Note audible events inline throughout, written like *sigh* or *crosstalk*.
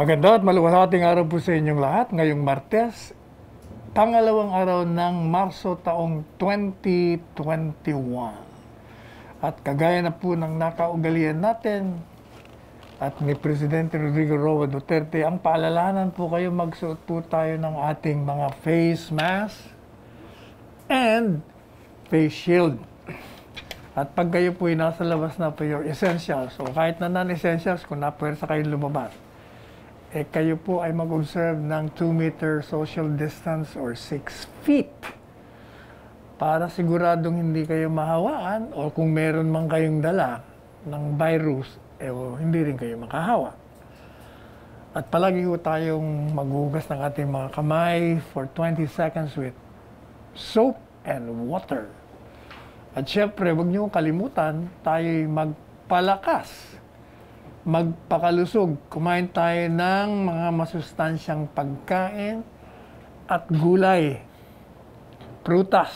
Maganda at maluwating araw po sa inyong lahat. Ngayong Martes, pangalawang araw ng Marso taong 2021. At kagaya na po ng nakaugalian natin at ni Presidente Rodrigo Roa Duterte, ang paalalahanan po kayo magsuot po tayo ng ating mga face mask and face shield. At pag kayo po ay nasa labas na po your essentials, o kahit na non-essentials, kung napwersa kayo lumabas, eh kayo po ay mag-observe ng 2 meter social distance or 6 feet para siguradong hindi kayo mahawaan o kung meron man kayong dala ng virus, eh o, hindi rin kayo makahawa. At palagi po tayong maghugas ng ating mga kamay for 20 seconds with soap and water. At syempre, huwag niyo kalimutan, tayo'y magpalakas, magpakalusog. Kumain tayo ng mga masustansyang pagkain at gulay, prutas.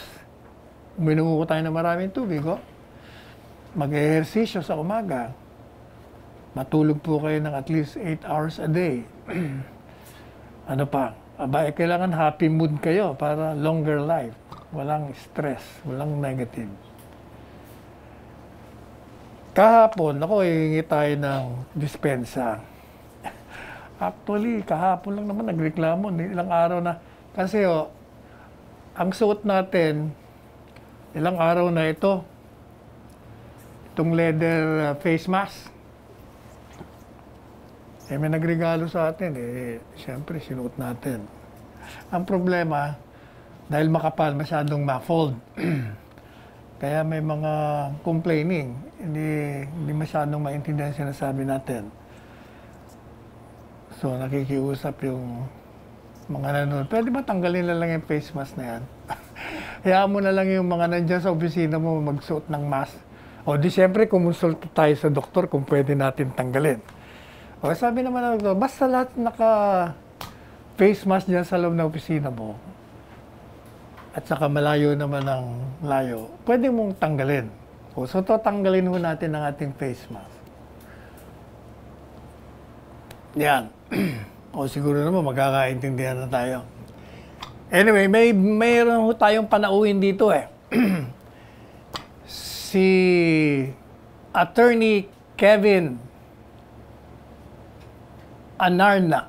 Uminom ko tayo ng maraming tubig, oh. Mag-ehersisyo sa umaga. Matulog po kayo ng at least 8 hours a day. *clears throat* ano pa? Aba, eh, kailangan happy mood kayo para longer life. Walang stress, walang negative. Kahapon, ako, hihingi tayo ng dispensa. Actually, kahapon lang naman nagreklamo, ilang araw na. Kasi oh, ang suot natin, ilang araw na ito, itong leather uh, face mask. Eh, may nagregalo sa atin, eh, siyempre, sinuot natin. Ang problema, dahil makapal, masyadong ma-fold. *clears throat* Kaya may mga complaining, hindi, hindi masyadong maintindihan sinasabi natin. So, nakikiusap yung mga nanonood. Pwede ba tanggalin na lang yung face mask na yan? *laughs* Hayaan mo na lang yung mga nandyan sa opisina mo magsuot ng mask. O di siyempre, kumonsulta tayo sa doktor kung pwede natin tanggalin. O sabi naman ng doktor, basta lahat naka face mask dyan sa loob ng opisina mo, at saka malayo naman ang layo, pwede mong tanggalin. O, so, to tanggalin mo natin ang ating face mask. Yan. *clears throat* o, siguro naman magkakaintindihan na tayo. Anyway, may mayroon ho tayong panauhin dito eh. *clears throat* si Attorney Kevin Anarna.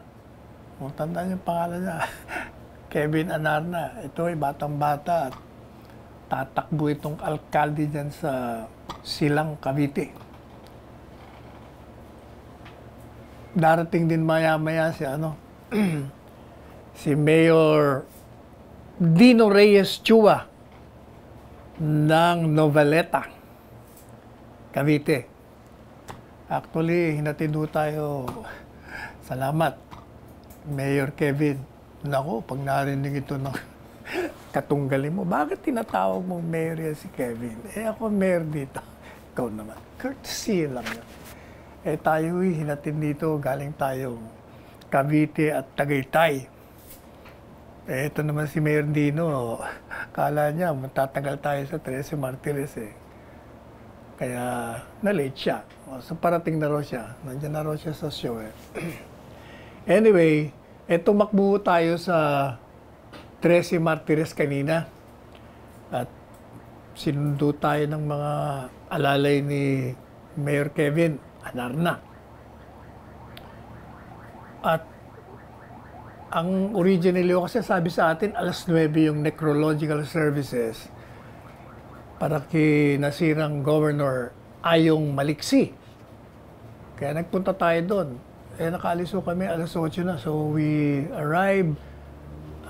O, tandaan yung pangalan niya. *laughs* Kevin Anarna. Ito ay batang-bata at tatakbo itong alkalde dyan sa Silang, Cavite. Darating din maya-maya si ano, *clears throat* si Mayor Dino Reyes Chua ng Noveleta, Cavite. Actually, hinatid tayo. *laughs* Salamat, Mayor Kevin. Nako, pag narinig ito ng *laughs* katunggali mo, bakit tinatawag mong mayor yan si Kevin? Eh ako mayor dito. Ikaw naman. Courtesy lang yun. Eh tayo hinatin dito, galing tayo Cavite at Tagaytay. Eh ito naman si Mayor Dino, kala niya matatagal tayo sa 13 Martires eh. Kaya na-late siya. So parating na raw siya. Nandiyan na raw siya sa show eh. *clears throat* anyway, eh, tumakbo tayo sa 13 Martires kanina. At sinundo tayo ng mga alalay ni Mayor Kevin Anarna. At ang originally kasi sabi sa atin alas 9 yung necrological services para kay nasirang governor Ayong Maliksi. Kaya nagpunta tayo doon eh nakaalis ko kami alas 8 na. So we arrived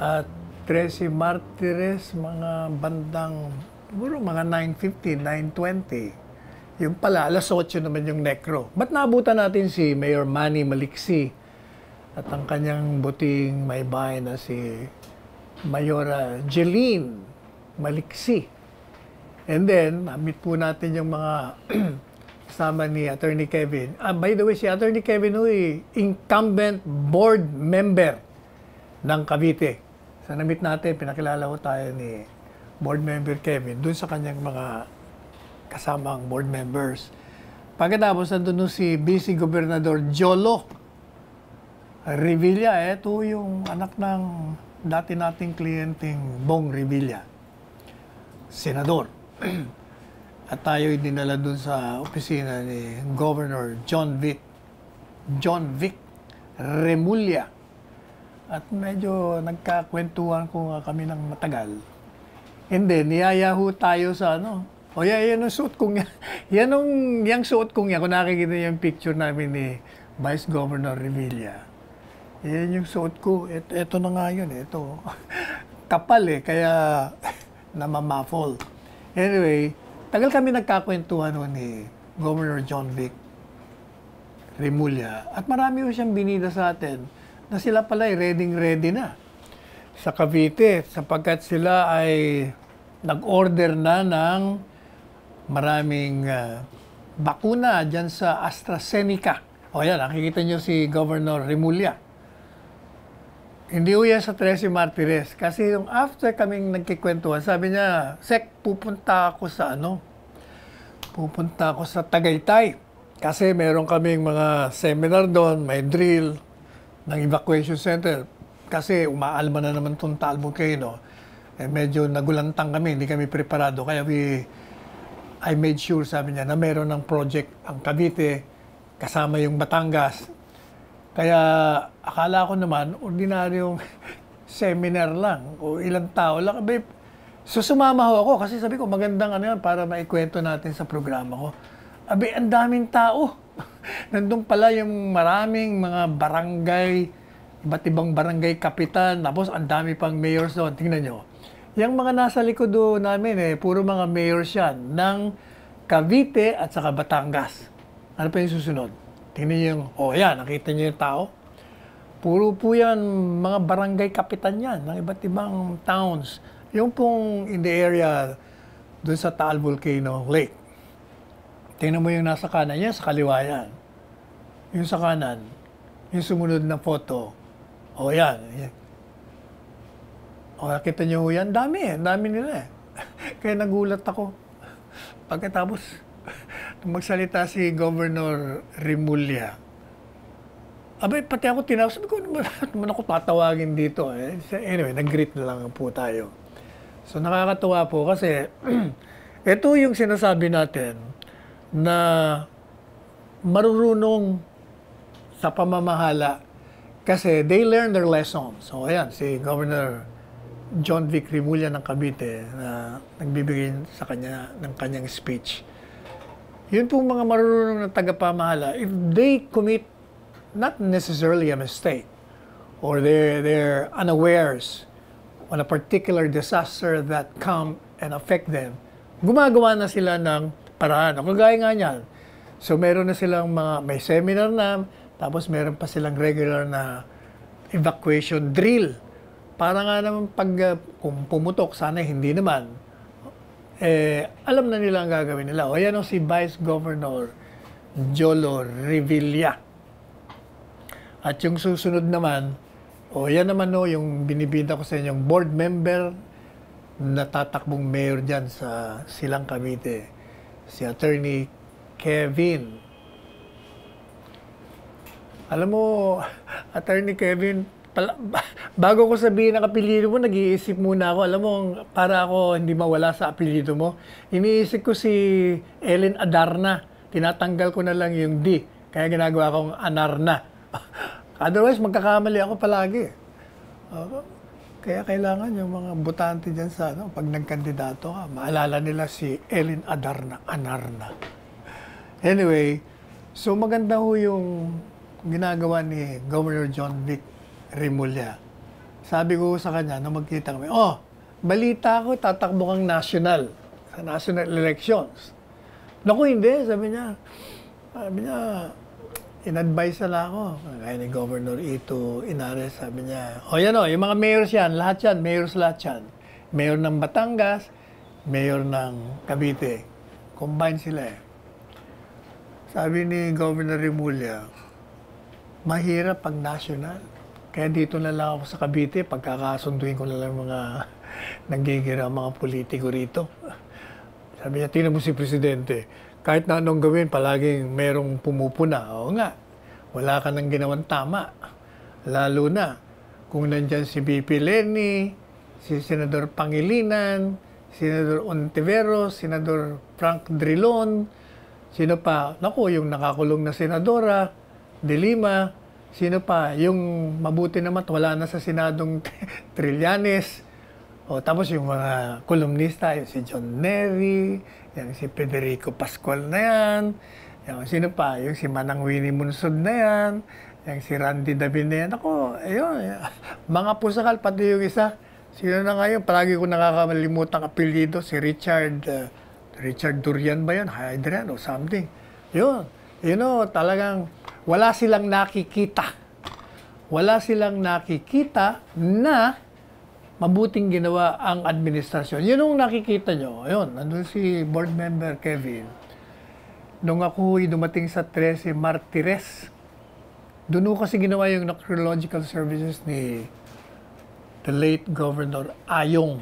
at 13 Martires, mga bandang, siguro mga 9.50, 9.20. Yung pala, alas 8 naman yung necro. Ba't naabutan natin si Mayor Manny Maliksi at ang kanyang buting may bahay na si Mayora Jeline Maliksi. And then, meet po natin yung mga *clears throat* kasama ni Attorney Kevin. Uh, by the way, si Attorney Kevin Huy, incumbent board member ng Cavite. Sa namit natin, pinakilala ko tayo ni board member Kevin dun sa kanyang mga kasamang board members. Pagkatapos, nandun si Vice Gobernador Jolo Revilla, ito yung anak ng dati nating kliyenteng Bong Revilla, *clears throat* senador. *clears throat* At tayo'y dinala dun sa opisina ni Governor John Vic, John Vic Remulla. At medyo nagkakwentuhan ko nga kami ng matagal. Hindi, niyayahu tayo sa ano. O yan, yan ang suot kong yan. *laughs* Yan ang, yung suot kong yan. Kung nakikita yung picture namin ni Vice Governor Revilla. Yan yung suot ko. Ito, ito na nga yun. Ito. *laughs* Kapal eh. Kaya *laughs* namamaffle. Anyway, tagal kami nagkakwentuhan noon ni Governor John Vic Remulla. At marami ko siyang binida sa atin na sila pala ay ready-ready na sa Cavite sapagkat sila ay nag-order na ng maraming uh, bakuna dyan sa AstraZeneca. O yan, nakikita nyo si Governor Remulla. Hindi yan sa 13 Martires. Kasi yung after kaming nagkikwentuhan, sabi niya, Sek, pupunta ako sa ano? Pupunta ako sa Tagaytay. Kasi meron kaming mga seminar doon, may drill ng evacuation center. Kasi umaalma na naman itong Taal Volcano. Eh, medyo nagulantang kami, hindi kami preparado. Kaya we, I made sure, sabi niya, na meron ng project ang Cavite, kasama yung Batangas. Kaya akala ko naman, ordinaryong *laughs* seminar lang o ilang tao lang. Abay, so sumama ho ako kasi sabi ko magandang ano yan para maikwento natin sa programa ko. Abi, ang daming tao. *laughs* Nandun pala yung maraming mga barangay, iba't ibang barangay kapitan, tapos ang dami pang mayors doon. Tingnan nyo. Yung mga nasa likod doon namin, eh, puro mga mayors yan ng Cavite at saka Batangas. Ano pa yung susunod? Tingnan nyo yung, oh yan, nakita nyo yung tao? Puro po yan, mga barangay kapitan yan, ng iba't ibang towns. Yung pong in the area doon sa Taal Volcano Lake. Tingnan mo yung nasa kanan, yan sa kaliwa yan. Yung sa kanan, yung sumunod na photo, yan, yan. O, nakita niyo yan, dami eh, dami nila eh. *laughs* Kaya nagulat ako. Pagkatapos, magsalita si Governor Rimulya, abay, pati ako tinawag, sabi ko, naman ako tatawagin dito. Eh. Anyway, nag-greet na lang po tayo. So, nakakatuwa po kasi *clears throat* ito yung sinasabi natin na marurunong sa pamamahala kasi they learn their lessons. So, ayan, si Governor John Vic Rimulya ng Cavite na nagbibigay sa kanya ng kanyang speech. Yun pong mga marunong na tagapamahala, if they commit not necessarily a mistake or they're, they're unawares on a particular disaster that come and affect them, gumagawa na sila ng paraan. O kagaya nga niyan. So meron na silang mga, may seminar na, tapos meron pa silang regular na evacuation drill para nga naman pag uh, kung pumutok, sana hindi naman, eh, alam na nila ang gagawin nila. O yan si Vice Governor Jolo Revilla. At yung susunod naman, o yan naman no, yung binibida ko sa inyong board member na tatakbong mayor dyan sa Silang Cavite, si Attorney Kevin. Alam mo, *laughs* Attorney Kevin, pala, *laughs* bago ko sabihin ang apelyido mo, nag-iisip muna ako. Alam mo, para ako hindi mawala sa apelyido mo, iniisip ko si Ellen Adarna. Tinatanggal ko na lang yung D. Kaya ginagawa kong Anarna. *laughs* Otherwise, magkakamali ako palagi. Uh, kaya kailangan yung mga butante dyan sa, ano, pag nagkandidato ka, maalala nila si Ellen Adarna, Anarna. Anyway, so maganda ho yung ginagawa ni Governor John Vic Rimulya. Sabi ko sa kanya, nung magkita kami, oh, balita ko, tatakbo kang national, sa national elections. Naku, hindi, sabi niya. Sabi niya, in-advise na ako. Kaya ni Governor Ito Inares, sabi niya, o oh, yan o, yung mga mayors yan, lahat yan, mayors lahat yan. Mayor ng Batangas, mayor ng Cavite. Combine sila eh. Sabi ni Governor Rimulya, mahirap pag national. Kaya dito na lang ako sa Cavite, pagkakasunduin ko na lang mga *laughs* nanggigira mga politiko rito. Sabi niya, tingnan mo si Presidente, kahit na anong gawin, palaging merong pumupuna. Oo nga, wala ka nang ginawang tama. Lalo na kung nandyan si BP Lenny, si Senador Pangilinan, Senador Ontiveros, Senador Frank Drilon, sino pa? Naku, yung nakakulong na Senadora, De Lima, sino pa? Yung mabuti naman, wala na sa Senadong *laughs* Trillanes. O, tapos yung mga kolumnista, yung si John Nery, yung si Federico Pascual na yan, yung sino pa? Yung si Manang Winnie Munsod na yan, yung si Randy David na yan. Ako, ayun, mga pusakal, pati yung isa, Sino na ngayon? Palagi ko nakakalimutan ang apelyido, si Richard, uh, Richard Durian ba yan? Hydran o something. Yun. You know, talagang wala silang nakikita. Wala silang nakikita na mabuting ginawa ang administrasyon. Yun yung nakikita nyo. Ayun, nandun si board member Kevin. Nung ako dumating sa 13 Martires, doon kasi ginawa yung necrological services ni the late Governor Ayong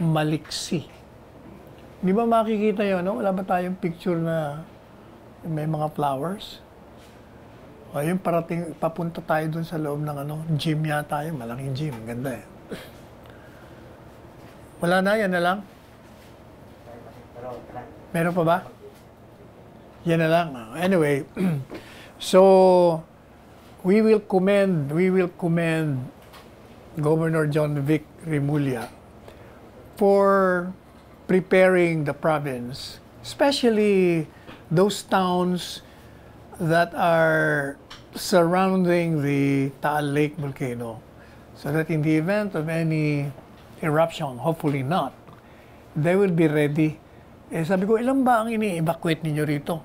Maliksi. Di ba makikita yun, no? Wala ba tayong picture na may mga flowers? O yung parating, papunta tayo dun sa loob ng ano, gym yata yun, malaking gym, ganda eh. Wala na, yan na lang? Meron pa ba? Yan na lang. Anyway, *clears throat* so, we will commend, we will commend Governor John Vic Remulla for preparing the province, especially those towns that are surrounding the Taal Lake volcano, so that in the event of any eruption, hopefully not, they will be ready. Eh, sabi ko, ilan ba ang ini-evacuate ninyo rito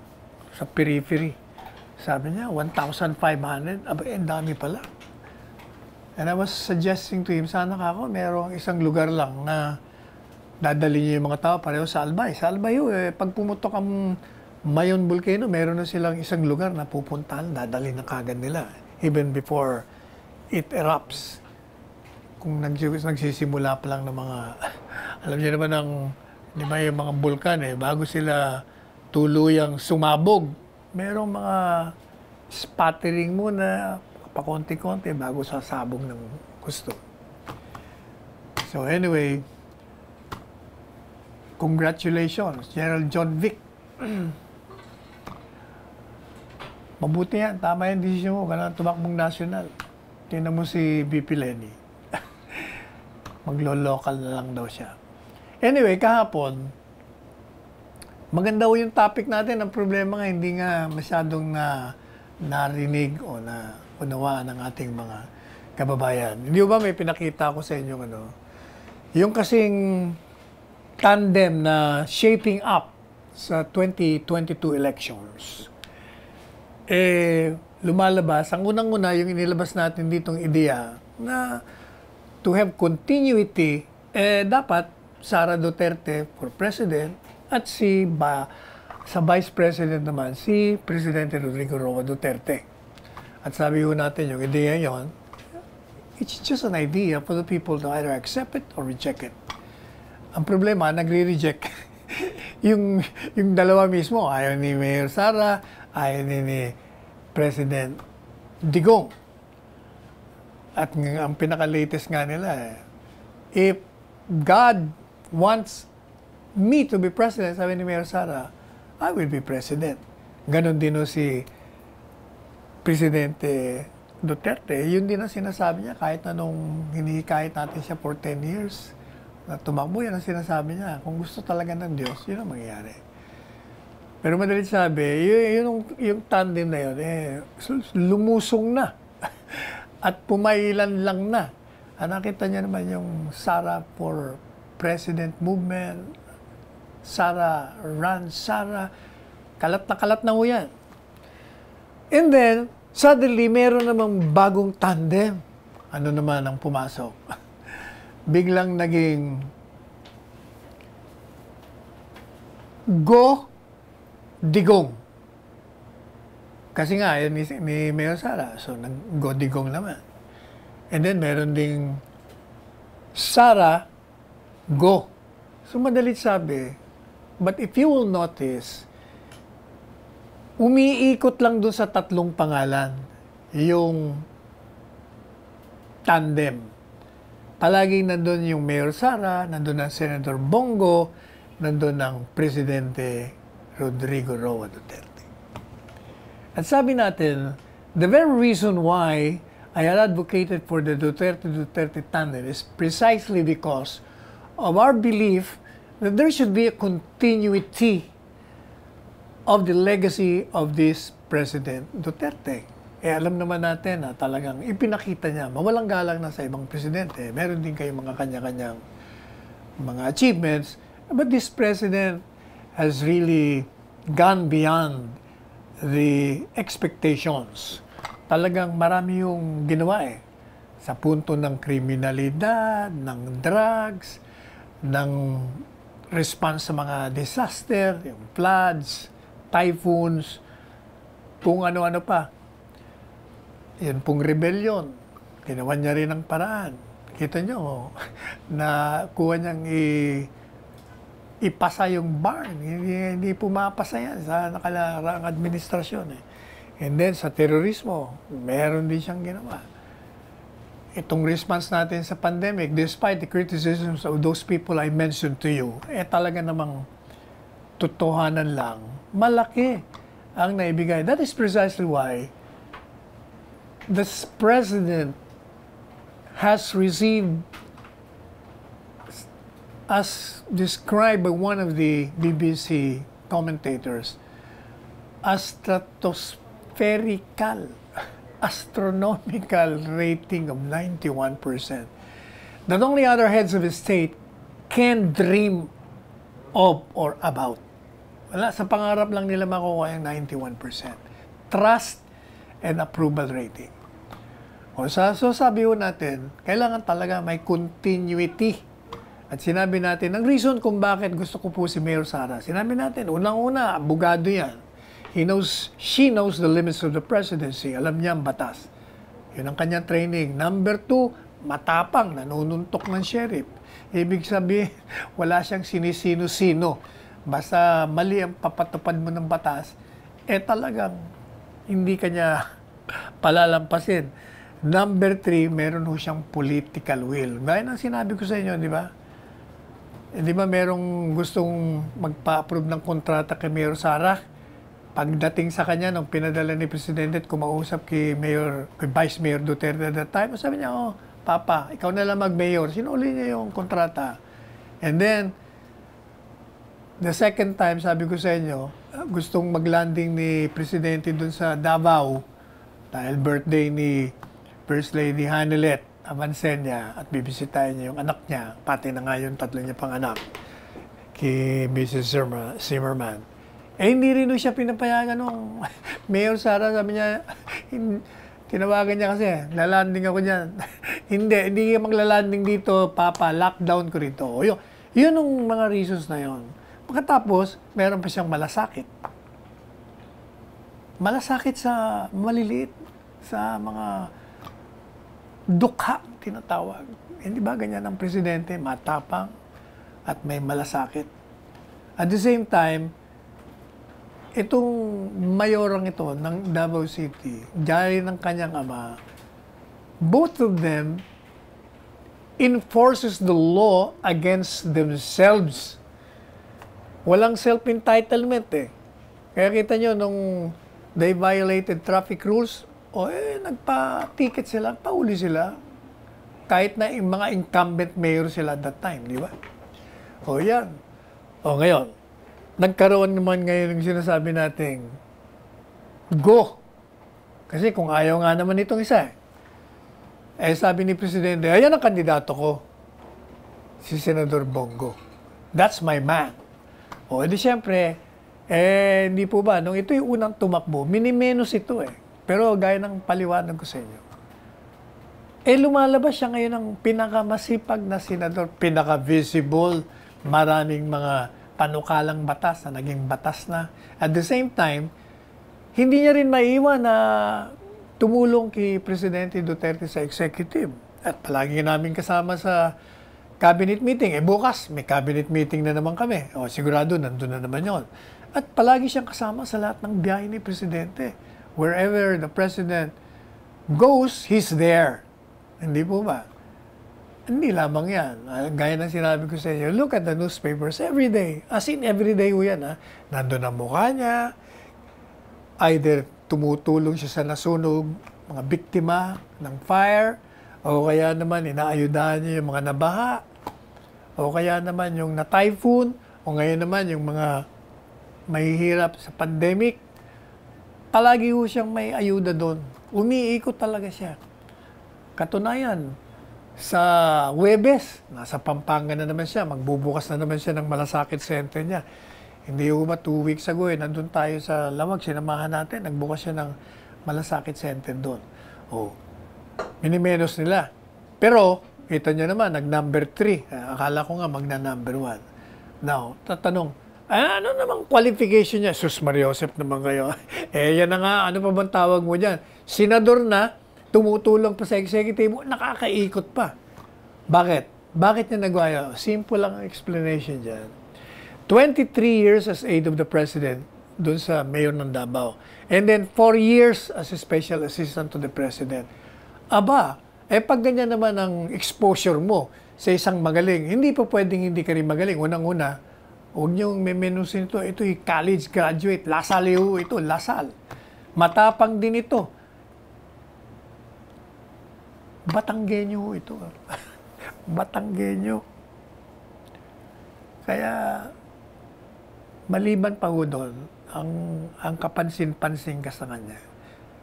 sa periphery? Sabi niya, 1,500. Aba, eh, dami pala. And I was suggesting to him, sana ka ako, merong isang lugar lang na dadali niyo yung mga tao pareho sa Albay. Sa Albay, eh, pag pumutok ang Mayon Volcano, meron na silang isang lugar na pupuntahan, dadali na kagad nila. Even before it erupts. Kung nagsisimula pa lang ng mga, *laughs* alam niyo naman ang, di ba yung mga bulkan eh, bago sila tuluyang sumabog, merong mga spattering muna, pakonti-konti bago sasabong ng gusto. So anyway, congratulations, General John Vic. *clears throat* Mabuti yan, tama yung desisyon mo, kailangan tumakbong national. Tingnan mo si BP Lenny. *laughs* Maglo-local na lang daw siya. Anyway, kahapon, Maganda yung topic natin. Ang problema nga, hindi nga masyadong na narinig o na unawaan ng ating mga kababayan. Hindi ba may pinakita ko sa inyo ano? Yung kasing tandem na shaping up sa 2022 elections. Eh, lumalabas. Ang unang-una, yung inilabas natin ditong ideya na to have continuity, eh, dapat Sara Duterte for president at si ba, sa Vice President naman, si Presidente Rodrigo Roa Duterte. At sabi ko natin, yung ideya yon, it's just an idea for the people to either accept it or reject it. Ang problema, nagre-reject. *laughs* yung, yung dalawa mismo, ayaw ni Mayor Sara, ayaw ni, President Digong. At ang pinaka-latest nga nila, if God wants me to be president, sabi ni Mayor Sara, I will be president. Ganon din o si Presidente Duterte. Yun din ang sinasabi niya kahit anong hinihikayat natin siya for 10 years na tumakbo, yan ang sinasabi niya. Kung gusto talaga ng Diyos, yun ang mangyayari. Pero madalit sabi, yun, yun yung, yung tandem na yun, eh, lumusong na. *laughs* At pumailan lang na. Ah, nakita niya naman yung Sara for President movement, Sara, run, Sara. Kalat na kalat na yan. And then, suddenly, meron namang bagong tandem. Ano naman ang pumasok? *laughs* Biglang naging Go Digong. Kasi nga, yun ni, ni Mayor Sara. So, nag-Go Digong naman. And then, meron ding Sara Go. So, madalit sabi, But if you will notice, umiikot lang doon sa tatlong pangalan. Yung tandem. Palaging nandun yung Mayor Sara, nandun ang Senator Bongo, nandun ang Presidente Rodrigo Roa Duterte. At sabi natin, the very reason why I had advocated for the Duterte-Duterte tandem is precisely because of our belief that there should be a continuity of the legacy of this President Duterte. Eh alam naman natin na talagang ipinakita niya, mawalang galang na sa ibang presidente. Meron din kayong mga kanya-kanyang mga achievements. But this president has really gone beyond the expectations. Talagang marami yung ginawa eh. Sa punto ng kriminalidad, ng drugs, ng response sa mga disaster, yung floods, typhoons, kung ano-ano pa yan pong rebellion. Ginawa niya rin ang paraan. Kita nyo, *laughs* na kuha niyang i, ipasa yung barn. Hindi, hindi pumapasa yan sa nakalarang administrasyon. Eh. And then sa terorismo, meron din siyang ginawa. Itong response natin sa pandemic, despite the criticisms of those people I mentioned to you, eh talaga namang totohanan lang, malaki ang naibigay. That is precisely why this president has received, as described by one of the BBC commentators, a stratospherical, *laughs* astronomical rating of 91%. That only other heads of state can dream of or about. Wala, sa pangarap lang nila makukuha yung 91%. Trust and approval rating. O sa, so sabi natin, kailangan talaga may continuity. At sinabi natin, ang reason kung bakit gusto ko po si Mayor Sara, sinabi natin, unang-una, abogado yan. He knows, she knows the limits of the presidency. Alam niya ang batas. Yun ang kanyang training. Number two, matapang, nanununtok ng sheriff. Ibig sabihin, *laughs* wala siyang sinisino-sino. Basta mali ang papatupad mo ng batas, eh talagang hindi kanya *laughs* palalampasin. Number three, meron ho siyang political will. Gaya ng sinabi ko sa inyo, di ba? Eh, di ba merong gustong magpa-approve ng kontrata kay Mayor Sara? Pagdating sa kanya, nung pinadala ni Presidente at kumausap kay Mayor, kay Vice Mayor Duterte at that time, sabi niya, oh, Papa, ikaw na lang mag-mayor. Sinuli niya yung kontrata. And then, the second time, sabi ko sa inyo, gustong mag-landing ni Presidente dun sa Davao dahil birthday ni First Lady Hanilet Avancenia at bibisitahin niya yung anak niya, pati na nga yung tatlo niya pang anak, kay Mrs. Zimmerman. Eh, hindi rin siya pinapayagan nung *laughs* Mayor Sara, sabi niya, tinawagan niya kasi, lalanding ako niyan. *laughs* hindi, hindi ka maglalanding dito, Papa, lockdown ko rito. Yun, yun ang mga reasons na yon. Pagkatapos, meron pa siyang malasakit. Malasakit sa maliliit, sa mga dukha tinatawag. Hindi ba ganyan ang presidente? Matapang at may malasakit. At the same time, itong mayorang ito ng Davao City, jari ng kanyang ama, both of them enforces the law against themselves. Walang self-entitlement eh. Kaya kita nyo, nung they violated traffic rules, o eh, nagpa-ticket sila, pauli sila. Kahit na yung mga incumbent mayor sila at that time, di ba? O yan. O ngayon, nagkaroon naman ngayon yung sinasabi nating go. Kasi kung ayaw nga naman itong isa, eh sabi ni Presidente, ayan ang kandidato ko, si Senador Bongo. That's my man. O edi siyempre, eh hindi po ba, nung ito yung unang tumakbo, minimenos ito eh. Pero gaya ng paliwanag ko sa inyo, eh lumalabas siya ngayon ng pinakamasipag na senador, pinaka-visible, maraming mga panukalang batas na naging batas na. At the same time, hindi niya rin maiwan na tumulong kay Presidente Duterte sa executive. At palagi namin kasama sa cabinet meeting. Eh bukas, may cabinet meeting na naman kami. O sigurado, nandun na naman yon. At palagi siyang kasama sa lahat ng biyahe ni Presidente. Wherever the President goes, he's there. Hindi po ba? Hindi lamang yan. Ah, Gaya ng sinabi ko sa inyo, look at the newspapers every day. As in, every day ho yan. Ha? Nandun ang mukha niya. Either tumutulong siya sa nasunog, mga biktima ng fire, o kaya naman inaayudahan niya yung mga nabaha, o kaya naman yung na-typhoon, o ngayon naman yung mga mahihirap sa pandemic. Palagi ho siyang may ayuda doon. Umiikot talaga siya. Katunayan, sa Webes, nasa Pampanga na naman siya, magbubukas na naman siya ng malasakit center niya. Hindi ho ba two weeks ago eh, nandun tayo sa Lawag, sinamahan natin, nagbukas siya ng malasakit center doon. Oh, minimenos nila. Pero, kita niyo naman, nag-number 3. Akala ko nga magna-number 1. Now, tatanong, ano namang qualification niya? Sus Mariosep naman kayo. *laughs* eh, yan na nga, ano pa bang tawag mo dyan? Senador na, tumutulong pa sa executive, nakakaikot pa. Bakit? Bakit niya nagawa? Simple lang ang explanation dyan. 23 years as aide of the president doon sa mayor ng Davao. And then 4 years as a special assistant to the president. Aba, eh pag ganyan naman ang exposure mo sa isang magaling, hindi pa pwedeng hindi ka rin magaling. Unang-una, huwag niyong memenusin ito. Ito yung college graduate. Lasal ho ito, Lasal. Matapang din ito. Batanggenyo ho ito. *laughs* Batanggenyo. Kaya, maliban pa ho doon, ang, ang kapansin-pansin ka sa kanya.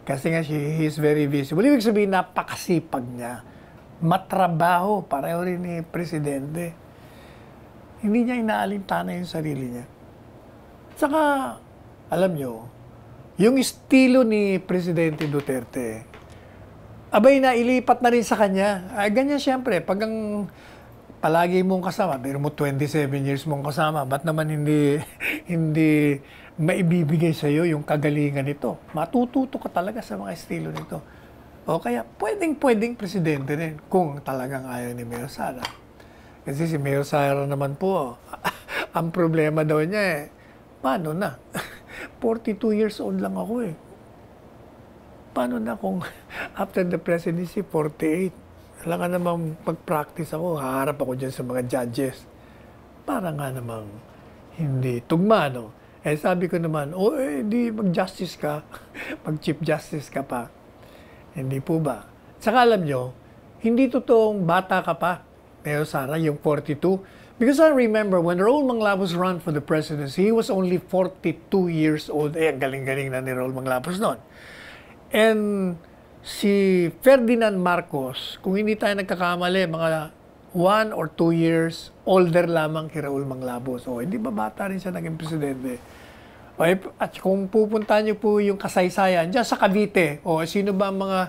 Kasi nga, she, he is very visible. Ibig sabihin, napakasipag niya. Matrabaho, pareho rin ni Presidente. Hindi niya inaalintana yung sarili niya. Saka, alam nyo, yung estilo ni Presidente Duterte, abay na ilipat na rin sa kanya. Ay, ganyan siyempre, pag ang palagi mong kasama, pero mo 27 years mong kasama, ba't naman hindi *laughs* hindi maibibigay sa iyo yung kagalingan nito? Matututo ka talaga sa mga estilo nito. O kaya, pwedeng-pwedeng presidente rin kung talagang ayaw ni Mayor Sara. Kasi si Mayor Sara naman po, *laughs* ang problema daw niya eh, paano na? *laughs* 42 years old lang ako eh paano na kung *laughs* after the presidency, 48? Alam nga namang pag-practice ako, haharap ako dyan sa mga judges. Para nga namang hindi tugma, no? Eh sabi ko naman, oh, eh, di mag-justice ka, mag-chief justice ka pa. Hindi po ba? Saka alam nyo, hindi totoong bata ka pa, Mayor Sara, yung 42. Because I remember when Raul Manglapos ran for the presidency, he was only 42 years old. Eh, galing-galing na ni Raul Manglapos noon. And si Ferdinand Marcos, kung hindi tayo nagkakamali, mga one or two years older lamang kay Raul Manglabos. O, hindi ba bata rin siya naging presidente? O, at kung pupunta niyo po yung kasaysayan, dyan sa Cavite, o sino ba ang mga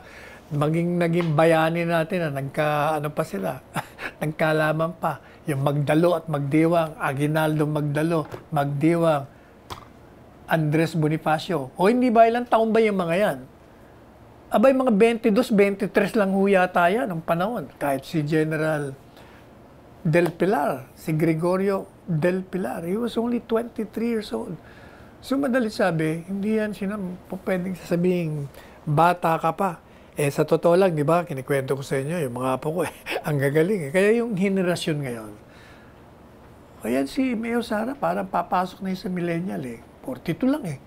maging naging bayani natin na nagka, ano pa sila, *laughs* nagkalaman pa. Yung Magdalo at Magdiwang, Aguinaldo Magdalo, Magdiwang, Andres Bonifacio. O hindi ba ilang taon ba yung mga yan? Abay, mga 22, 23 lang ho yata yan ng panahon. Kahit si General Del Pilar, si Gregorio Del Pilar, he was only 23 years old. So madali sabi, hindi yan sinam, pwedeng sasabihin, bata ka pa. Eh sa totoo lang, di ba, kinikwento ko sa inyo, yung mga apo ko, *laughs* eh, ang gagaling. Eh. Kaya yung henerasyon ngayon, ayan si Mayo Sara, parang papasok na sa millennial eh. 42 lang eh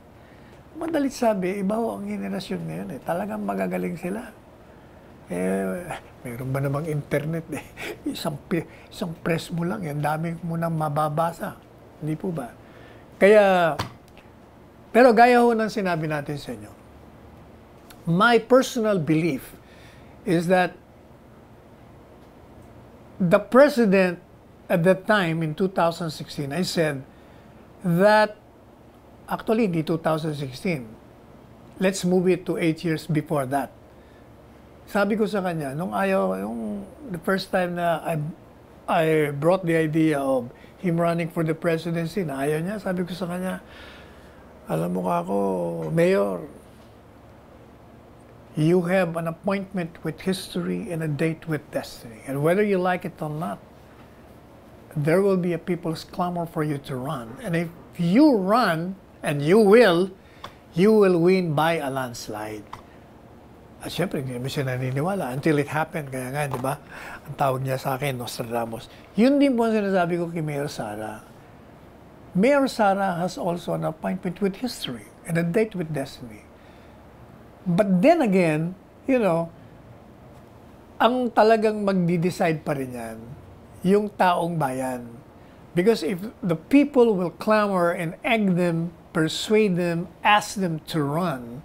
madalit sabi, iba ho ang henerasyon ngayon eh. Talagang magagaling sila. Eh, meron ba namang internet eh? *laughs* Isang, isang press mo lang, yan dami mo nang mababasa. Hindi po ba? Kaya, pero gaya ho ng sinabi natin sa inyo, my personal belief is that the president at that time in 2016, I said that Actually, di 2016. Let's move it to 8 years before that. Sabi ko sa kanya, nung ayaw, yung the first time na I, I brought the idea of him running for the presidency, na ayaw niya, sabi ko sa kanya, alam mo ka ako, Mayor, you have an appointment with history and a date with destiny. And whether you like it or not, there will be a people's clamor for you to run. And if you run, and you will, you will win by a landslide. At syempre, hindi naman siya naniniwala until it happened. Kaya nga, di ba? Ang tawag niya sa akin, Nostradamus. Yun din po ang sinasabi ko kay Mayor Sara. Mayor Sara has also an appointment with history and a date with destiny. But then again, you know, ang talagang magdi-decide pa rin yan, yung taong bayan. Because if the people will clamor and egg them, persuade them, ask them to run,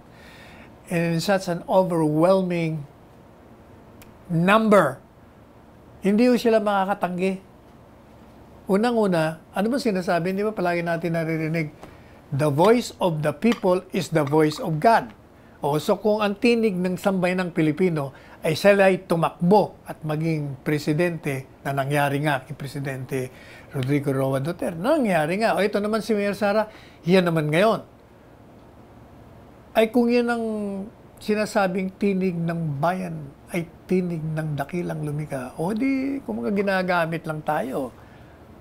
and in such an overwhelming number, hindi ko sila makakatanggi. Unang-una, ano ba sinasabi? Hindi ba palagi natin naririnig? The voice of the people is the voice of God. O so kung ang tinig ng sambayan ng Pilipino ay sila ay tumakbo at maging presidente na nangyari nga kay Presidente Rodrigo Roa Duterte. Nangyari nga. O ito naman si Mayor Sara, yan naman ngayon. Ay kung yan ang sinasabing tinig ng bayan ay tinig ng dakilang lumika, o di kung mga ginagamit lang tayo.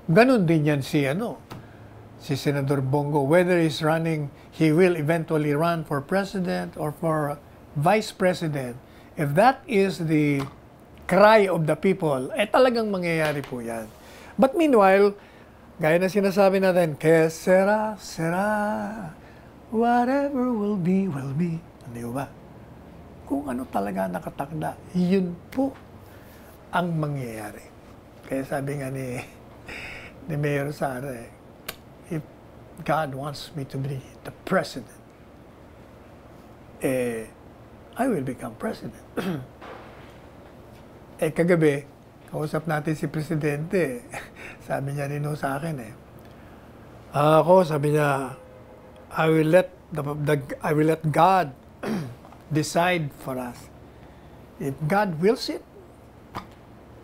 Ganon din yan si ano, si Senador Bongo. Whether he's running, he will eventually run for president or for vice president. If that is the cry of the people, eh talagang mangyayari po yan. But meanwhile, gaya na sinasabi natin, que sera, sera, whatever will be, will be. Hindi ba? Kung ano talaga nakatakda, yun po ang mangyayari. Kaya sabi nga ni *laughs* ni Mayor Sara, if God wants me to be the president, eh, I will become president. *clears throat* eh, kagabi, kausap natin si Presidente, *laughs* sabi niya nino sa akin eh, ah, ako, sabi niya, I will let the, the I will let God *clears throat* decide for us. If God wills it,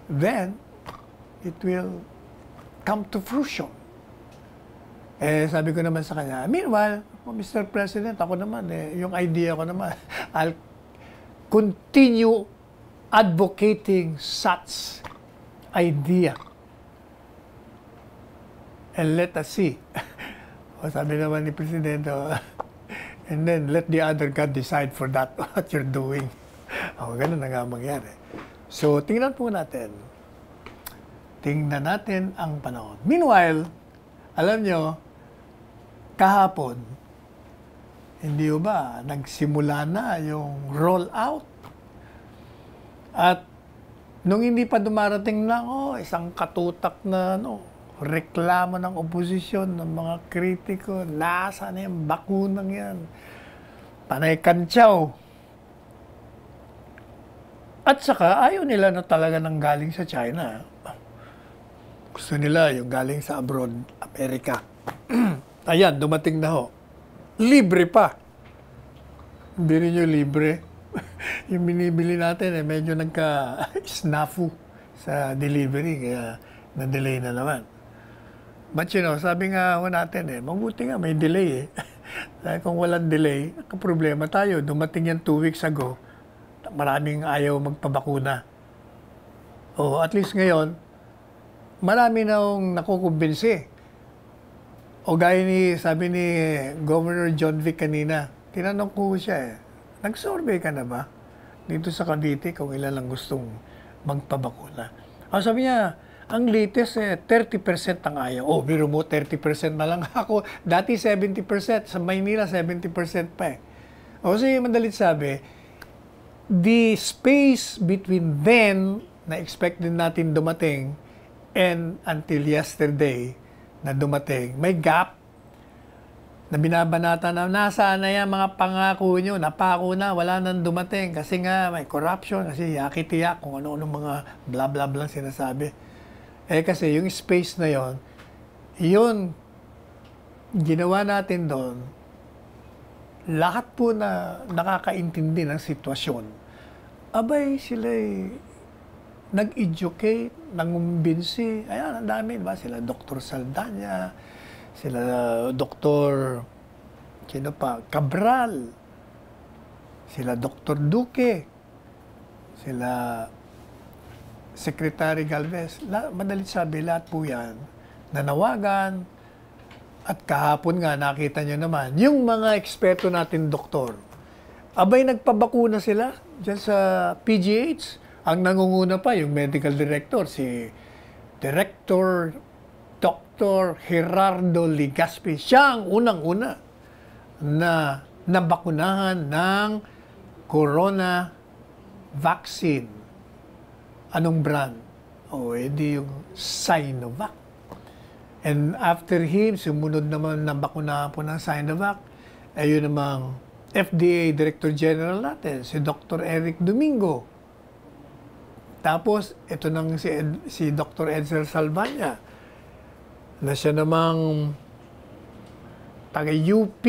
then it will come to fruition. Eh, sabi ko naman sa kanya, meanwhile, oh, Mr. President, ako naman, eh, yung idea ko naman, *laughs* I'll continue advocating such idea. And let us see. *laughs* o sabi naman ni Presidente, *laughs* and then let the other God decide for that what you're doing. O, ganun na nga mangyari. So, tingnan po natin Tingnan natin ang panahon. Meanwhile, alam nyo, kahapon, hindi ba, nagsimula na yung roll out. At nung hindi pa dumarating na, oh, isang katutak na ano, reklamo ng oposisyon, ng mga kritiko, nasa na yung bakunang yan. Panay kantsaw. At saka, ayaw nila na talaga nang galing sa China. Gusto nila yung galing sa abroad, Amerika. *clears throat* Ayan, dumating na ho. Libre pa. Hindi yung libre. *laughs* yung binibili natin, eh, medyo nagka-snafu sa delivery, kaya na-delay na naman. But you know, sabi nga ho natin eh, mabuti nga may delay eh. *laughs* Dahil kung walang delay, problema tayo. Dumating yan two weeks ago, maraming ayaw magpabakuna. O at least ngayon, marami na akong nakukumbinsi. O gaya ni, sabi ni Governor John Vic kanina, tinanong ko siya eh, nag-survey ka na ba? Dito sa Cavite kung ilan lang gustong magpabakuna. O sabi niya, ang latest eh, 30% ang ayaw. Oh, biro mo, 30% na lang *laughs* ako. Dati 70%, sa Maynila 70% pa eh. O kasi madalit sabi, the space between then na expect din natin dumating And until yesterday na dumating, may gap na binabanata na nasaan na yan mga pangako nyo, napako na, wala nang dumating kasi nga may corruption, kasi yakitiyak kung ano-ano mga bla bla bla sinasabi. Eh kasi yung space na yon yun, ginawa natin doon, lahat po na nakakaintindi ng sitwasyon, abay sila'y nag-educate, nangumbinsi. Ayan, ang dami, ba? Sila Dr. Saldana, sila Dr. Sino pa? Cabral, sila Dr. Duque, sila Secretary Galvez, la, madalit sabi, lahat po yan, nanawagan, at kahapon nga, nakita nyo naman, yung mga eksperto natin, doktor, abay nagpabakuna sila dyan sa PGH. Ang nangunguna pa, yung medical director, si Director Dr. Gerardo Ligaspi. Siya ang unang-una na nabakunahan ng corona vaccine. Anong brand? O, oh, edi yung Sinovac. And after him, sumunod naman na bakunahan po ng Sinovac, ayun namang FDA Director General natin, si Dr. Eric Domingo. Tapos, ito nang si, Ed, si Dr. Edsel Salvanya, na siya namang taga-UP,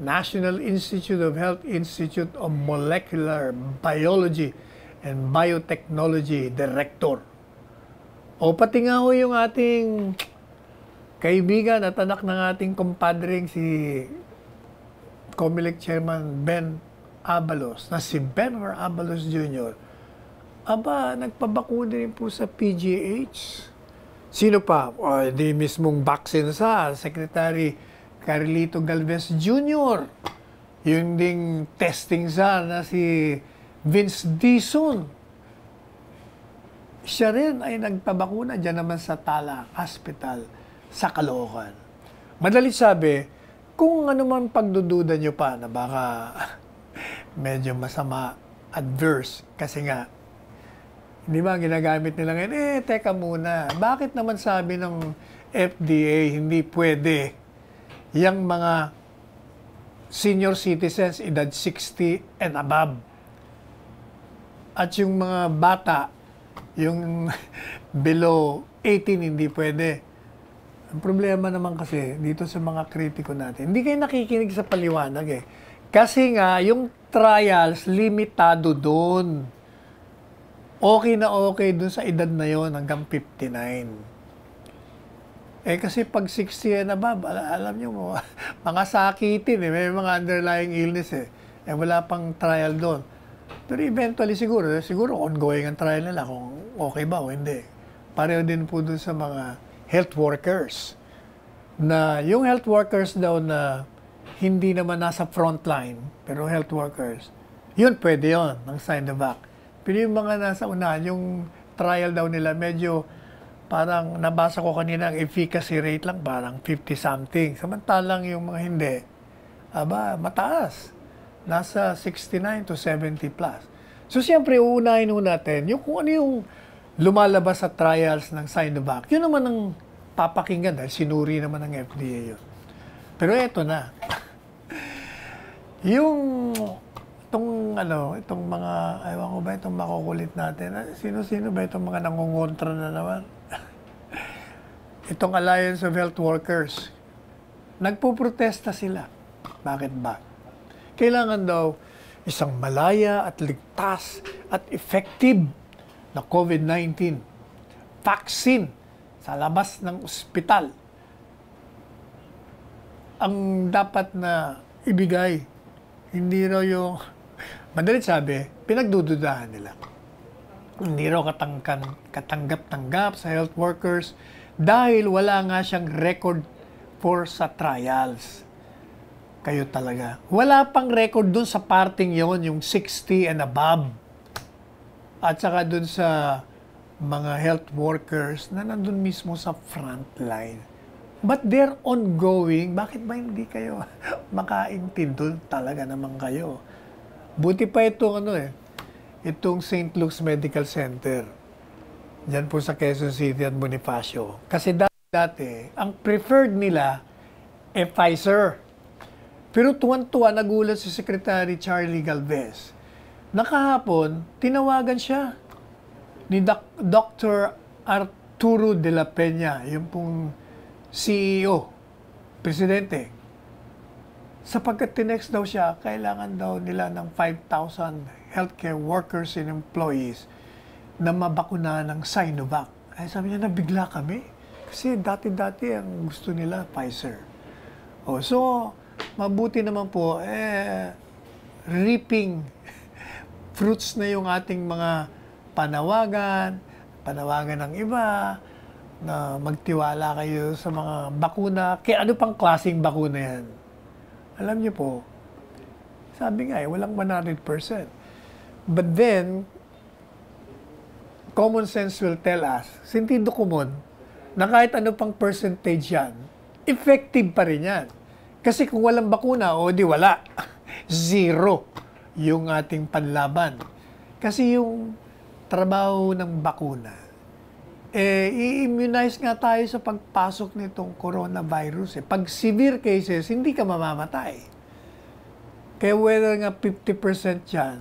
National Institute of Health Institute of Molecular Biology and Biotechnology Director. O pati nga ho yung ating kaibigan at anak ng ating kumpadring si Comelec Chairman Ben Abalos, na si Benhur Abalos Jr., aba, nagpabakuna rin po sa PGH. Sino pa? O, di mismong vaccine sa Secretary Carlito Galvez Jr. Yung ding testing sa na si Vince Dison. Siya rin ay nagpabakuna dyan naman sa Tala Hospital sa Caloocan. Madali sabi, kung ano man pagdududa nyo pa na baka *laughs* medyo masama, adverse, kasi nga Di ba, ginagamit nila ngayon, eh, teka muna, bakit naman sabi ng FDA hindi pwede yung mga senior citizens edad 60 and above? At yung mga bata, yung *laughs* below 18 hindi pwede. Ang problema naman kasi dito sa mga kritiko natin, hindi kayo nakikinig sa paliwanag eh. Kasi nga, yung trials, limitado doon okay na okay dun sa edad na yon hanggang 59. Eh kasi pag 60 and above, alam nyo mo, *laughs* mga sakitin eh, may mga underlying illness eh. Eh wala pang trial doon. Pero eventually siguro, siguro ongoing ang trial nila kung okay ba o hindi. Pareho din po dun sa mga health workers. Na yung health workers daw na hindi naman nasa front line, pero health workers, yun pwede yun, ng Sinovac. Pero yung mga nasa unahan, yung trial daw nila, medyo parang nabasa ko kanina ang efficacy rate lang parang 50 something. Samantalang yung mga hindi, aba, mataas. Nasa 69 to 70 plus. So, siyempre, uunahin ho natin yung kung ano yung lumalabas sa trials ng Sinovac. Yun naman ang papakinggan dahil sinuri naman ng FDA yun. Pero eto na. *laughs* yung itong ano, itong mga, ewan ko ba itong makukulit natin, ah, sino-sino ba itong mga nangungontra na naman? *laughs* itong Alliance of Health Workers, nagpo-protesta sila. Bakit ba? Kailangan daw isang malaya at ligtas at effective na COVID-19 vaccine sa labas ng ospital ang dapat na ibigay. Hindi raw yung Madalit sabi, pinagdududahan nila. Hindi raw katangkan, katanggap-tanggap sa health workers dahil wala nga siyang record for sa trials. Kayo talaga. Wala pang record dun sa parting yon yung 60 and above. At saka dun sa mga health workers na nandun mismo sa front line. But they're ongoing. Bakit ba hindi kayo *laughs* makaintindol talaga naman kayo? Buti pa itong ano eh, itong St. Luke's Medical Center. Diyan po sa Quezon City at Bonifacio. Kasi dati, dati ang preferred nila eh Pfizer. Pero tuwan-tuwa nagulat si Secretary Charlie Galvez. Nakahapon, tinawagan siya ni Doc- Dr. Arturo de la Peña, yung pong CEO, presidente Sapagkat tinext daw siya, kailangan daw nila ng 5,000 healthcare workers and employees na mabakuna ng Sinovac. Ay sabi niya, nabigla kami. Kasi dati-dati ang gusto nila Pfizer. Oh, so, mabuti naman po, eh, reaping *laughs* fruits na yung ating mga panawagan, panawagan ng iba na magtiwala kayo sa mga bakuna. Kaya ano pang klaseng bakuna yan? Alam niyo po, sabi nga eh, walang 100%. But then, common sense will tell us, sentido komon, na kahit ano pang percentage yan, effective pa rin yan. Kasi kung walang bakuna, o di wala. *laughs* Zero yung ating panlaban. Kasi yung trabaho ng bakuna, eh, i-immunize nga tayo sa pagpasok nitong coronavirus. Eh. Pag severe cases, hindi ka mamamatay. Kaya whether nga 50% yan,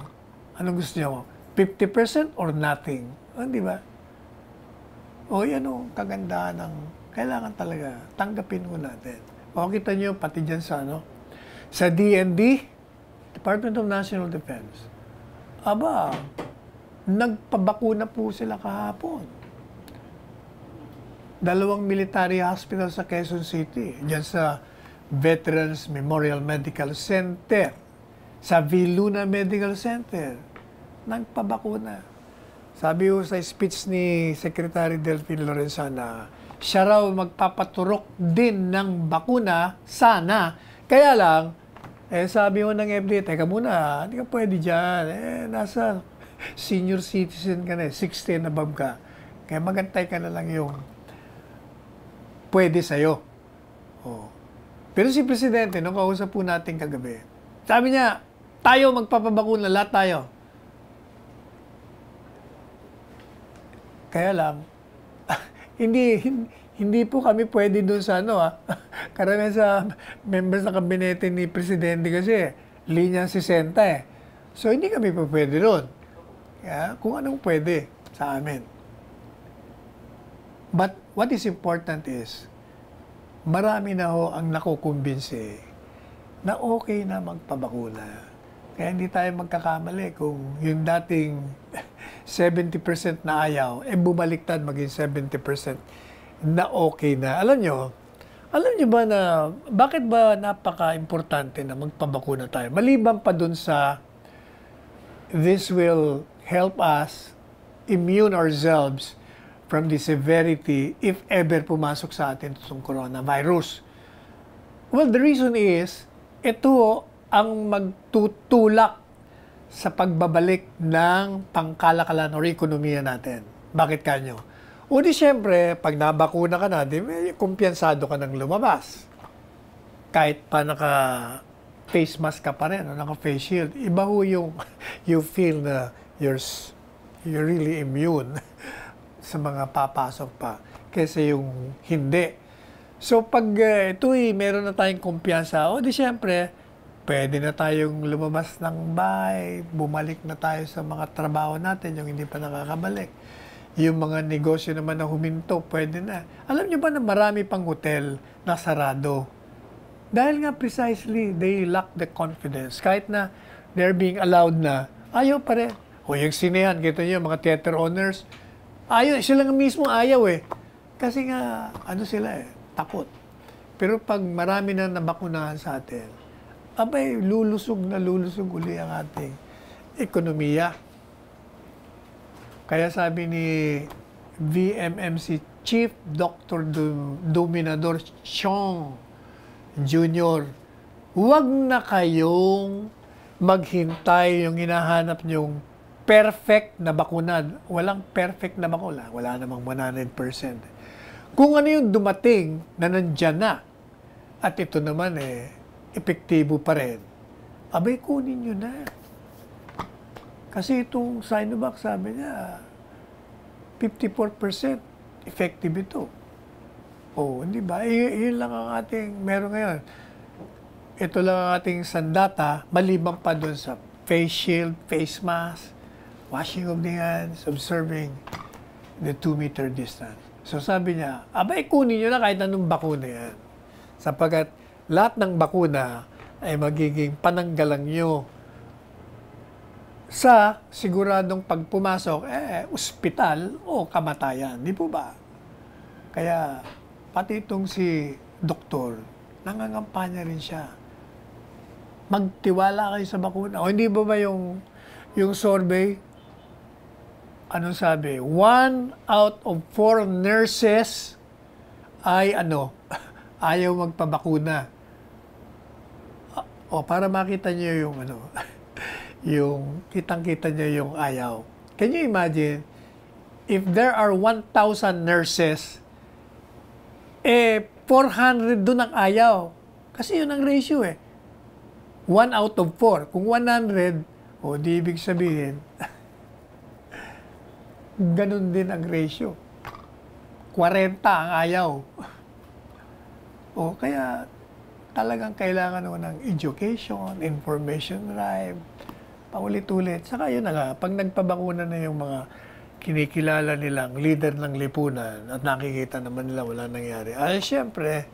anong gusto nyo? 50% or nothing? Oh, di ba? O yan o, kagandahan ng kailangan talaga tanggapin mo natin. O kita nyo, pati dyan sa ano, sa DND, Department of National Defense, aba, nagpabakuna po sila kahapon dalawang military hospital sa Quezon City, dyan sa Veterans Memorial Medical Center, sa Viluna Medical Center, nagpabakuna. Sabi ko sa speech ni Secretary Delphine Lorenzana, siya raw magpapaturok din ng bakuna, sana. Kaya lang, eh sabi mo ng FDA, teka muna, hindi ka pwede dyan. Eh, nasa senior citizen ka na, 16 above ka. Kaya magantay ka na lang yung pwede sa'yo. Oh. Pero si Presidente, nung kausap po natin kagabi, sabi niya, tayo magpapabakuna, lahat tayo. Kaya lang, *laughs* hindi, hindi po kami pwede doon sa ano ah. *laughs* Karamihan sa members ng kabinete ni Presidente kasi, linya 60 eh. So, hindi kami pa pwede doon. Kaya, kung anong pwede sa amin. But what is important is, marami na ho ang nakukumbinsi na okay na magpabakuna. Kaya hindi tayo magkakamali kung yung dating *laughs* 70% na ayaw, eh bumaliktad maging 70% na okay na. Alam nyo, alam nyo ba na, bakit ba napaka-importante na magpabakuna tayo? Maliban pa dun sa this will help us immune ourselves from the severity if ever pumasok sa atin itong coronavirus. Well, the reason is, ito ang magtutulak sa pagbabalik ng pangkalakalan o ekonomiya natin. Bakit kanyo? O di syempre, pag nabakuna ka na, di may kumpiyansado ka ng lumabas. Kahit pa naka face mask ka pa rin, o naka face shield, iba ho yung *laughs* you feel na you're, you're really immune sa mga papasok pa kaysa yung hindi. So pag uh, ito eh, meron na tayong kumpiyansa, o di syempre, pwede na tayong lumabas ng bahay, bumalik na tayo sa mga trabaho natin, yung hindi pa nakakabalik. Yung mga negosyo naman na huminto, pwede na. Alam nyo ba na marami pang hotel na sarado? Dahil nga precisely, they lack the confidence. Kahit na they're being allowed na, ayaw pa rin. O yung sinehan, kita nyo, mga theater owners, Ayaw, sila nga mismo ayaw eh. Kasi nga, ano sila eh, takot. Pero pag marami na nabakunahan sa atin, abay, lulusog na lulusog uli ang ating ekonomiya. Kaya sabi ni VMMC Chief Dr. Dominador Chong Jr., huwag na kayong maghintay yung hinahanap nyong perfect na bakuna. Walang perfect na bakuna. Wala namang 100%. Kung ano yung dumating na nandyan na, at ito naman eh, epektibo pa rin, abay kunin nyo na. Kasi itong Sinovac, sabi niya, 54% effective ito. Oh, hindi ba? I- yun lang ang ating meron ngayon. Ito lang ang ating sandata, maliban pa doon sa face shield, face mask, washing of the hands, observing the 2 meter distance. So sabi niya, abay kunin nyo na kahit anong bakuna yan. Sapagkat lahat ng bakuna ay magiging pananggalang nyo sa siguradong pagpumasok, eh, ospital o kamatayan. Di po ba? Kaya, pati itong si doktor, nangangampanya rin siya. Magtiwala kayo sa bakuna. O hindi ba ba yung, yung survey, Anong sabi? One out of four nurses ay ano, *laughs* ayaw magpabakuna. O para makita niyo yung ano, *laughs* yung kitang-kita niyo yung ayaw. Can you imagine if there are 1,000 nurses, eh 400 doon ang ayaw. Kasi yun ang ratio eh. 1 out of 4. Kung 100, o di ibig sabihin, *laughs* ganun din ang ratio. 40 ang ayaw. O kaya talagang kailangan mo ng education, information drive, paulit-ulit. Saka yun na nga, pag nagpabakuna na yung mga kinikilala nilang leader ng lipunan at nakikita naman nila wala nangyari, ay syempre,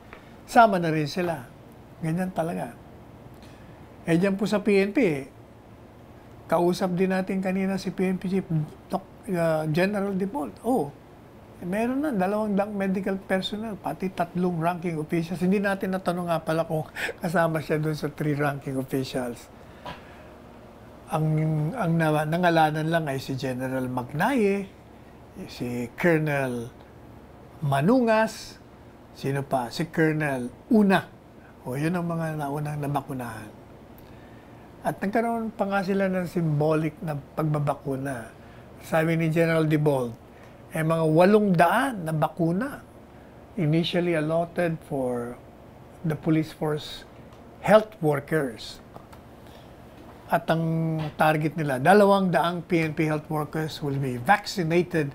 sama na rin sila. Ganyan talaga. Eh dyan po sa PNP, kausap din natin kanina si PNP Chief Doc, uh, General Default. Oh, eh, meron na dalawang dang medical personnel, pati tatlong ranking officials. Hindi natin natanong nga pala kung *laughs* kasama siya doon sa three ranking officials. Ang, ang na, nangalanan lang ay si General Magnaye, si Colonel Manungas, sino pa? Si Colonel Una. O, yun ang mga naunang nabakunahan. At nagkaroon pa nga sila ng symbolic na pagbabakuna. Sabi ni General DeBold, ay mga walong daan na bakuna initially allotted for the police force health workers. At ang target nila, dalawang daang PNP health workers will be vaccinated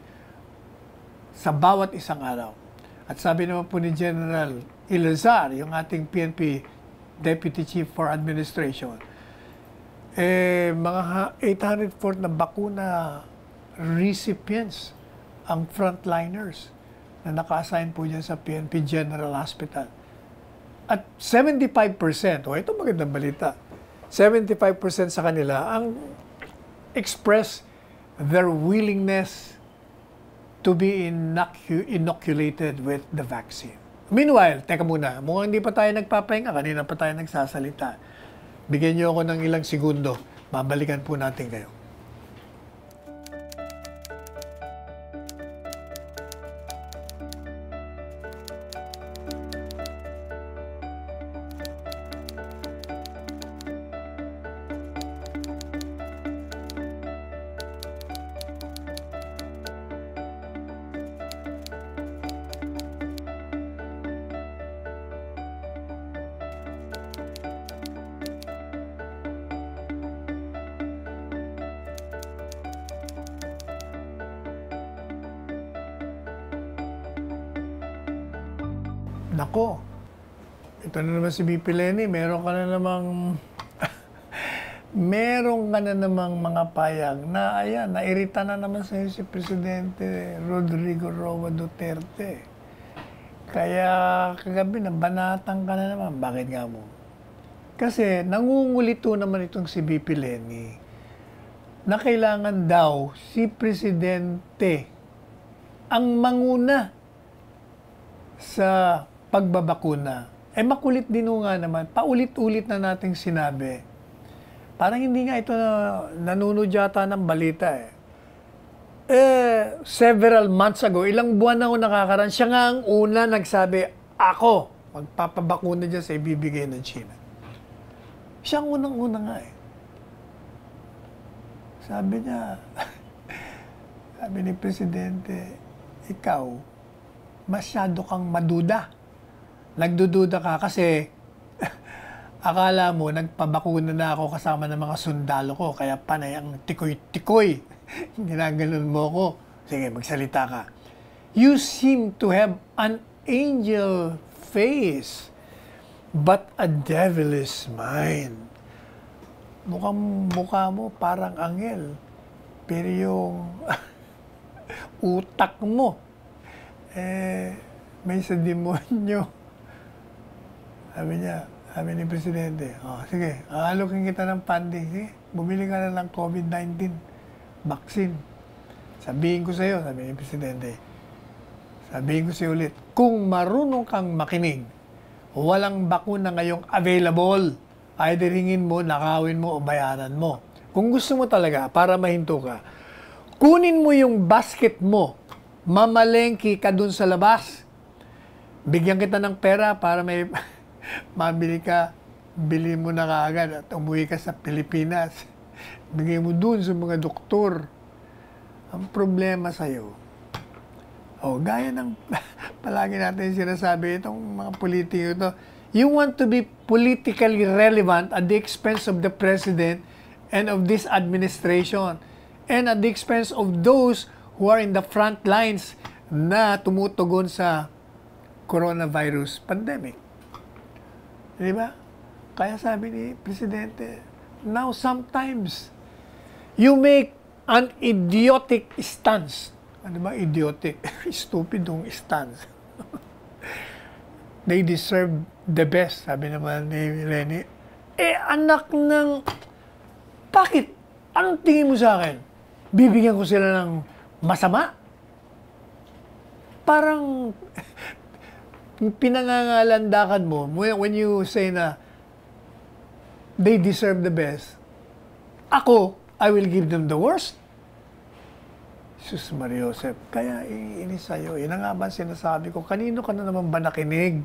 sa bawat isang araw. At sabi naman po ni General Ilazar, yung ating PNP Deputy Chief for Administration, eh, mga 804 na bakuna recipients ang frontliners na naka-assign po dyan sa PNP General Hospital. At 75%, oh ito magandang balita, 75% sa kanila ang express their willingness to be inocu- inoculated with the vaccine. Meanwhile, teka muna, mukhang hindi pa tayo nagpapahinga, kanina pa tayo nagsasalita. Bigyan niyo ako ng ilang segundo, babalikan po natin kayo. Lenny, meron ka na namang *laughs* meron ka na namang mga payag na ayan, nairita na naman sa si Presidente Rodrigo Roa Duterte. Kaya kagabi na banatang ka na naman. Bakit nga mo? Kasi nangungulito naman itong si BP Lenny na kailangan daw si Presidente ang manguna sa pagbabakuna. Eh makulit din nga naman, paulit-ulit na nating sinabi. Parang hindi nga ito na, nanunod yata ng balita eh. Eh, several months ago, ilang buwan na ako nakakaraan, siya nga ang una nagsabi, ako, magpapabakuna dyan sa ibibigay ng China. Siya ang unang-una nga eh. Sabi niya, *laughs* sabi ni Presidente, ikaw, masyado kang maduda nagdududa ka kasi *laughs* akala mo nagpabakuna na ako kasama ng mga sundalo ko kaya panay ang tikoy-tikoy. *laughs* Ginaganon mo ko. Sige, magsalita ka. You seem to have an angel face but a devilish mind. Mukhang mukha mo parang angel. Pero yung *laughs* utak mo, eh, may sa demonyo. Sabi niya, sabi ni Presidente, oh, sige, aalokin kita ng funding. Sige, bumili ka na ng COVID-19 vaccine. Sabihin ko sa iyo, sabi ni Presidente, sabihin ko sa ulit, kung marunong kang makinig, walang bakuna ngayong available. Either hingin mo, nakawin mo, o bayaran mo. Kung gusto mo talaga, para mahinto ka, kunin mo yung basket mo, mamalengki ka dun sa labas. Bigyan kita ng pera para may mabili ka, bili mo na kaagad at umuwi ka sa Pilipinas. Bigay mo dun sa mga doktor. Ang problema sa'yo, oh, gaya ng *laughs* palagi natin sinasabi itong mga politiko ito, you want to be politically relevant at the expense of the president and of this administration and at the expense of those who are in the front lines na tumutugon sa coronavirus pandemic. Di ba? Kaya sabi ni Presidente, now sometimes you make an idiotic stance. Ano ba idiotic? *laughs* Stupid yung stance. *laughs* They deserve the best, sabi naman ni Lenny. Eh, anak ng... Bakit? Anong tingin mo sa akin? Bibigyan ko sila ng masama? Parang pinangangalandakan mo when you say na they deserve the best. Ako, I will give them the worst. Sus Maria Joseph, kaya iinis sa'yo. Yan nga ba sinasabi ko, kanino ka na naman ba nakinig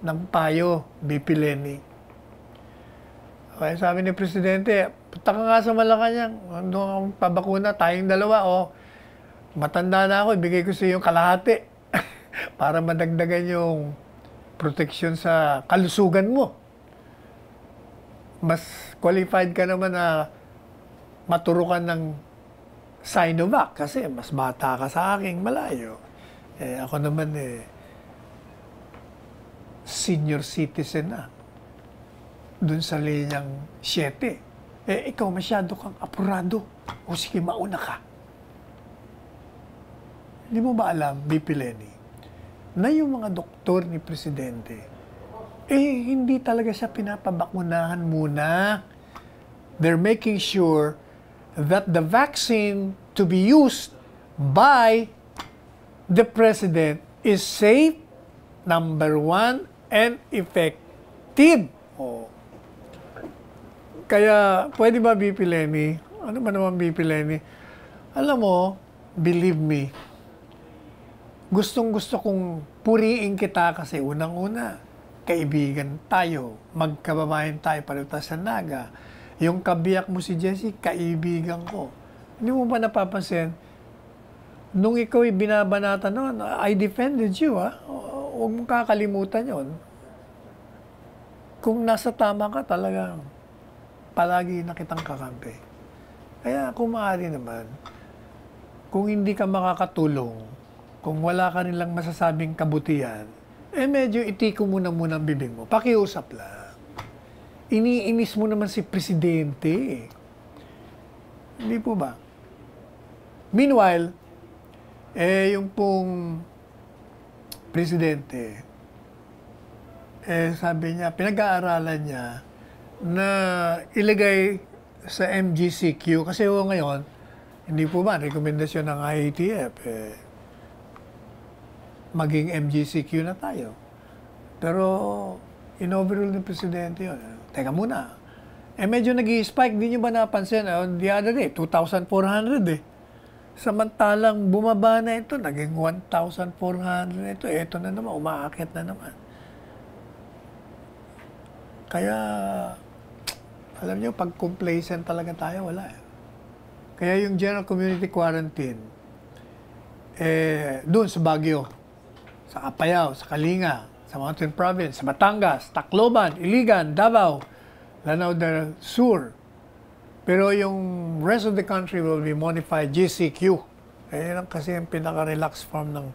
ng payo, BP Lenny? Kaya sabi ni Presidente, punta ka nga sa Malacanang, ano ang pabakuna, tayong dalawa, oh, matanda na ako, ibigay ko sa iyo kalahati para madagdagan yung protection sa kalusugan mo. Mas qualified ka naman na maturukan ng Sinovac kasi mas bata ka sa aking malayo. Eh, ako naman eh, senior citizen na. Doon sa linyang 7. Eh, ikaw masyado kang apurado. O sige, mauna ka. Hindi mo ba alam, BP Lenny, na yung mga doktor ni Presidente, eh, hindi talaga siya pinapabakunahan muna. They're making sure that the vaccine to be used by the president is safe, number one, and effective. Oh. Kaya, pwede ba BP Lenny? Ano ba naman BP Lenny? Alam mo, believe me, gustong gusto kong puriin kita kasi unang-una, kaibigan tayo, magkababayan tayo, palutas sa naga yung kabiyak mo si Jessie, kaibigan ko. Hindi mo ba napapansin? Nung ikaw binabanata noon, I defended you, ha? Huwag mong kakalimutan yon. Kung nasa tama ka, talagang palagi na kitang kakampi. Kaya kung maaari naman, kung hindi ka makakatulong, kung wala ka nilang masasabing kabutihan, eh medyo itiko mo na muna ang bibig mo. Pakiusap lang iniinis mo naman si Presidente. Hindi po ba? Meanwhile, eh, yung pong Presidente, eh, sabi niya, pinag-aaralan niya na ilagay sa MGCQ kasi ho ngayon, hindi po ba, rekomendasyon ng IATF, eh, maging MGCQ na tayo. Pero, in-overrule ng Presidente yun. Teka muna. Eh medyo nag spike din nyo ba napansin? Uh, the other day, 2,400 eh. Samantalang bumaba na ito, naging 1,400 ito. Ito na naman, umaakit na naman. Kaya, alam nyo, pag complacent talaga tayo, wala eh. Kaya yung general community quarantine, eh, doon sa Baguio, sa Apayao, sa Kalinga, sa Mountain Province, sa Batangas, Tacloban, Iligan, Davao, Lanao del Sur. Pero yung rest of the country will be modified GCQ. Eh, yan kasi yung pinaka-relax form ng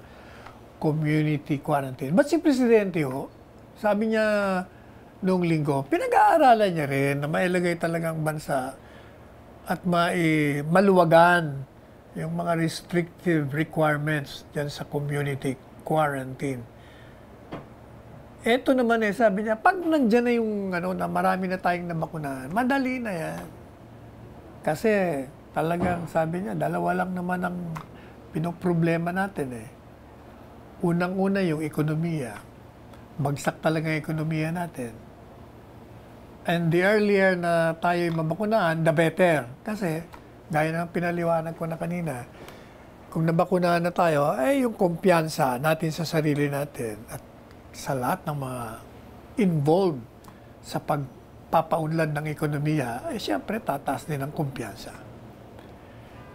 community quarantine. But si Presidente ho, sabi niya noong linggo, pinag-aaralan niya rin na mailagay talagang bansa at mai maluwagan yung mga restrictive requirements dyan sa community quarantine. Ito naman eh, sabi niya, pag nandiyan na yung ano, na marami na tayong nabakunahan, madali na yan. Kasi talagang sabi niya, dalawa lang naman ang pinoproblema natin eh. Unang-una yung ekonomiya. Bagsak talaga ang ekonomiya natin. And the earlier na tayo mabakunahan, the better. Kasi gaya ng pinaliwanag ko na kanina, kung nabakunahan na tayo, ay yung kumpiyansa natin sa sarili natin at sa lahat ng mga involved sa pagpapaunlad ng ekonomiya, ay siyempre tataas din ang kumpiyansa.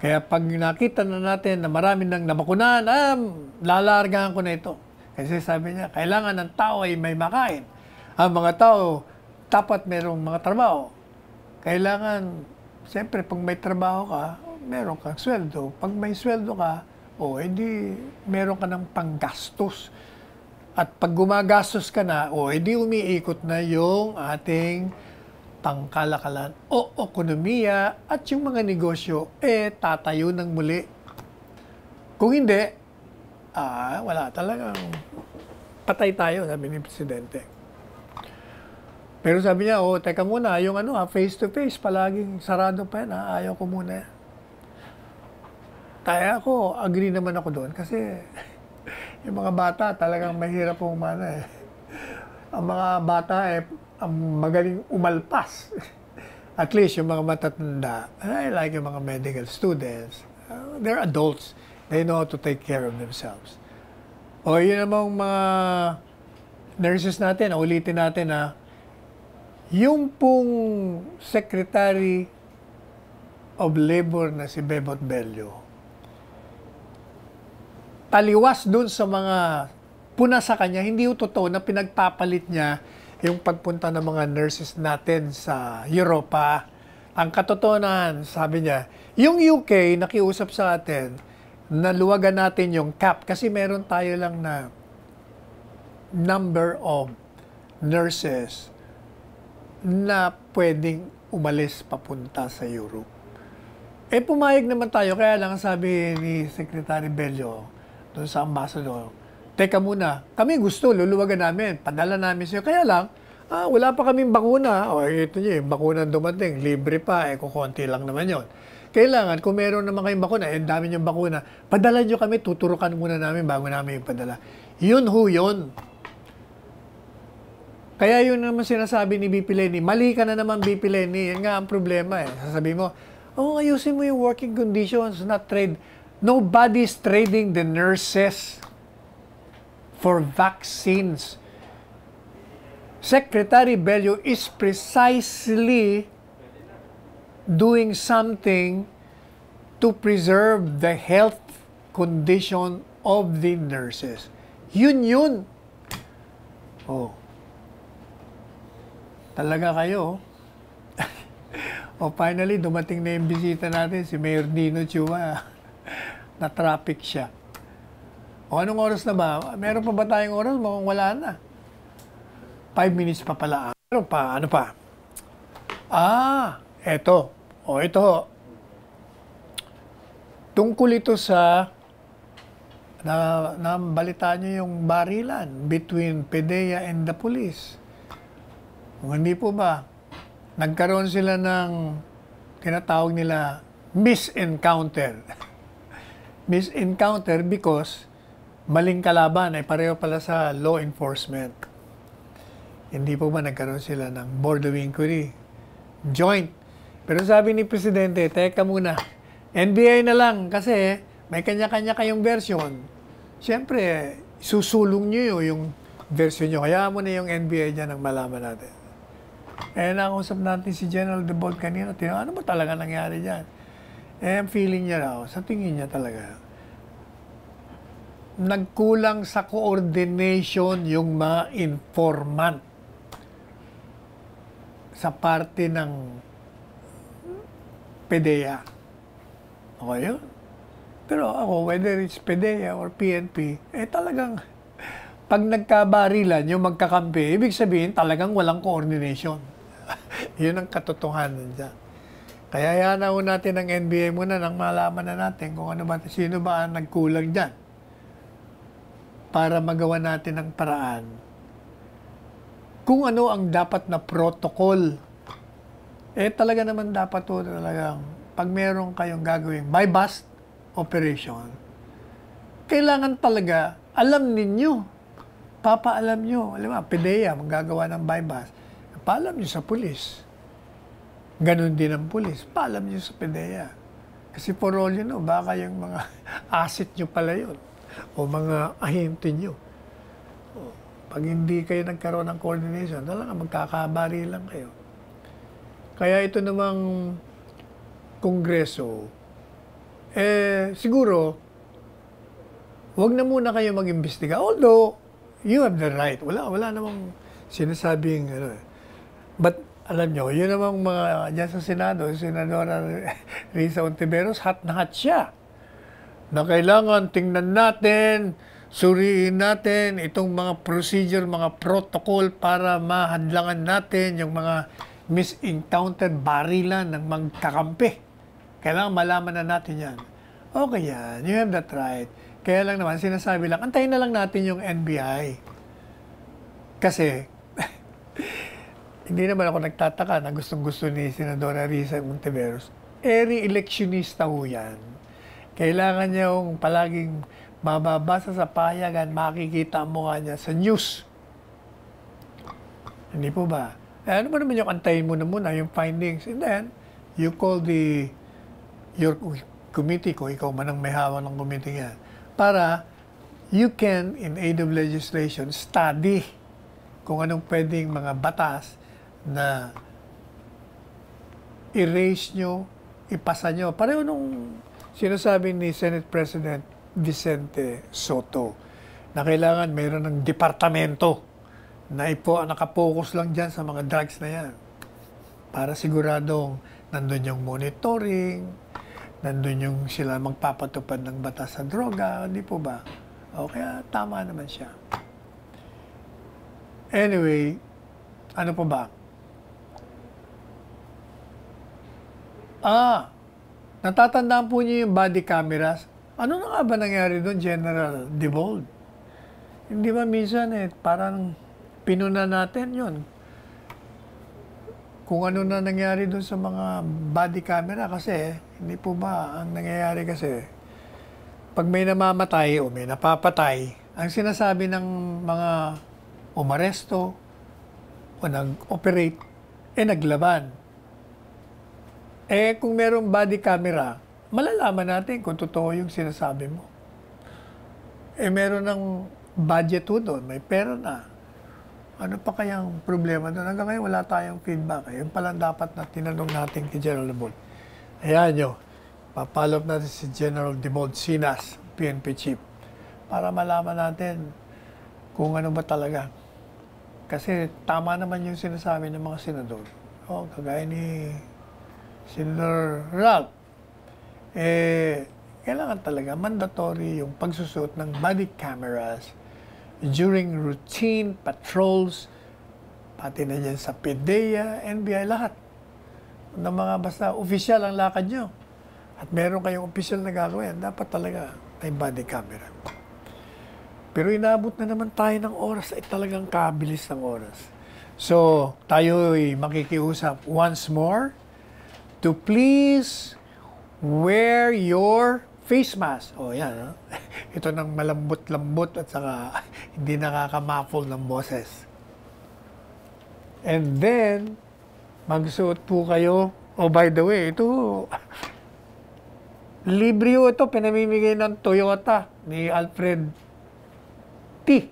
Kaya pag nakita na natin na marami nang nabakunahan, ah, lalargahan ko na ito. Kasi sabi niya, kailangan ng tao ay may makain. Ang mga tao, dapat merong mga trabaho. Kailangan, siyempre, pag may trabaho ka, meron kang sweldo. Pag may sweldo ka, o oh, edi meron ka ng panggastos. At pag gumagastos ka na, o oh, edi umiikot na yung ating pangkalakalan o ekonomiya at yung mga negosyo, eh, tatayo ng muli. Kung hindi, ah, wala talagang patay tayo, sabi ni Presidente. Pero sabi niya, oh, teka muna, yung ano, face-to-face, palaging sarado pa yan, ha? ayaw ko muna. Kaya ako, agree naman ako doon kasi *laughs* yung mga bata talagang mahirap pong mana eh. Ang mga bata eh, ang magaling umalpas. *laughs* At least yung mga matatanda, I like yung mga medical students, uh, they're adults. They know how to take care of themselves. O yun namang mga nurses natin, ulitin natin na yung pong Secretary of Labor na si Bebot Bello, taliwas dun sa mga puna sa kanya, hindi yung totoo na pinagpapalit niya yung pagpunta ng mga nurses natin sa Europa. Ang katotohanan, sabi niya, yung UK nakiusap sa atin na luwagan natin yung cap kasi meron tayo lang na number of nurses na pwedeng umalis papunta sa Europe. Eh pumayag naman tayo, kaya lang sabi ni Secretary Bello doon sa ambassador, teka muna, kami gusto, luluwagan namin, padala namin sa'yo. Kaya lang, ah, wala pa kaming bakuna. O, ito niyo, yung bakuna dumating, libre pa, eh, kukunti lang naman yon. Kailangan, kung meron naman kayong bakuna, eh, dami niyong bakuna, padala niyo kami, tuturukan muna namin bago namin yung padala. Yun ho yun. Kaya yun naman sinasabi ni BP Lenny, mali ka na naman BP Lenny, yan nga ang problema eh. Sasabi mo, oh, ayusin mo yung working conditions, not trade. Nobody's trading the nurses for vaccines. Secretary Bello is precisely doing something to preserve the health condition of the nurses. Yun yun. Oh. Talaga kayo. *laughs* oh, finally, dumating na yung bisita natin, si Mayor Dino Chua. Na traffic siya. O anong oras na ba? Meron pa ba tayong oras? Mukhang wala na. Five minutes pa pala. Ano pa? Ano pa? Ah, eto. O ito. Tungkol ito sa na, na balita nyo yung barilan between PDEA and the police. Kung hindi po ba, nagkaroon sila ng tinatawag nila misencounter. *laughs* misencounter because maling kalaban ay pareho pala sa law enforcement. Hindi po ba nagkaroon sila ng board of inquiry? Joint. Pero sabi ni Presidente, teka muna, NBI na lang kasi may kanya-kanya kayong version. Siyempre, susulong nyo yung version nyo. Kaya mo na yung NBI dyan ang malaman natin. Eh, nakausap natin si General De Bolt kanina. Tinanong, ano ba talaga nangyari dyan? Eh, feeling niya raw, sa tingin niya talaga, nagkulang sa coordination yung mga informant sa parte ng PDEA. Okay yun? Pero ako, whether it's PDEA or PNP, eh talagang pag nagkabarilan yung magkakampi, ibig sabihin talagang walang coordination. *laughs* yun ang katotohanan dyan. Kaya yan natin ang NBA muna nang malaman na natin kung ano ba, sino ba ang nagkulang dyan para magawa natin ng paraan kung ano ang dapat na protocol. Eh talaga naman dapat to talagang pag meron kayong gagawing by bus operation, kailangan talaga alam ninyo, papaalam nyo, alam mo, PDEA, magagawa ng by bus, paalam nyo sa pulis. Ganon din ang pulis, paalam nyo sa PDEA. Kasi for all you know, baka yung mga *laughs* asset nyo pala yun. O mga ahente nyo. O, pag hindi kayo nagkaroon ng coordination, talaga magkakabari lang kayo. Kaya ito namang kongreso, eh, siguro, wag na muna kayo mag-imbestiga. Although, you have the right. Wala, wala namang sinasabing, ano, eh. but alam nyo, yun namang mga dyan sa Senado, Senadora *laughs* Risa Ontiveros, hat na hat siya. Na kailangan tingnan natin, suriin natin itong mga procedure, mga protocol para mahadlangan natin yung mga misencountered barilan ng magkakampi. Kailangan malaman na natin yan. Okay yan, you have that right. Kaya lang naman, sinasabi lang, antayin na lang natin yung NBI. Kasi, *laughs* hindi naman ako nagtataka na gustong-gusto ni Senadora Risa Monteveros. Eri electionista ho yan. Kailangan niya yung palaging mababasa sa payagan, makikita ang mukha niya sa news. Hindi po ba? Eh, ano ba naman yung antayin mo na muna, yung findings, and then, you call the, your committee, kung ikaw man ang may hawak ng committee yan, para you can, in aid of legislation, study kung anong pwedeng mga batas na erase nyo, ipasa nyo. Pareho nung sinasabi ni Senate President Vicente Soto na kailangan mayroon ng departamento na ipo nakapokus lang dyan sa mga drugs na yan. Para siguradong nandun yung monitoring, nandun yung sila magpapatupad ng batas sa droga, hindi po ba? O kaya tama naman siya. Anyway, ano pa ba? Ah, natatandaan po niyo yung body cameras. Ano na nga ba nangyari doon, General Devold? Hindi ba minsan eh, parang pinuna natin yon kung ano na nangyari doon sa mga body camera kasi hindi po ba ang nangyayari kasi pag may namamatay o may napapatay ang sinasabi ng mga umaresto o nag-operate eh naglaban eh, kung merong body camera, malalaman natin kung totoo yung sinasabi mo. Eh, meron ng budget po doon, may pera na. Ano pa kayang problema doon? Hanggang ngayon, wala tayong feedback. Yun pala dapat na tinanong natin kay General Debold. Ayan nyo, papalop natin si General Debold Sinas, PNP Chief, para malaman natin kung ano ba talaga. Kasi tama naman yung sinasabi ng mga senador. Oh, kagaya ni Senator Ralph, eh, kailangan talaga mandatory yung pagsusot ng body cameras during routine patrols, pati na dyan sa PDEA, NBI, lahat. Ng mga basta official ang lakad nyo. At meron kayong official na gagawin, dapat talaga may body camera. Pero inabot na naman tayo ng oras ay talagang kabilis ng oras. So, tayo ay makikiusap once more to please wear your face mask. Oh, yan, no? *laughs* ito ng malambot-lambot at saka *laughs* hindi nakakamaffle ng boses. And then, magsuot po kayo. Oh, by the way, ito, *laughs* libre ito, pinamimigay ng Toyota ni Alfred T.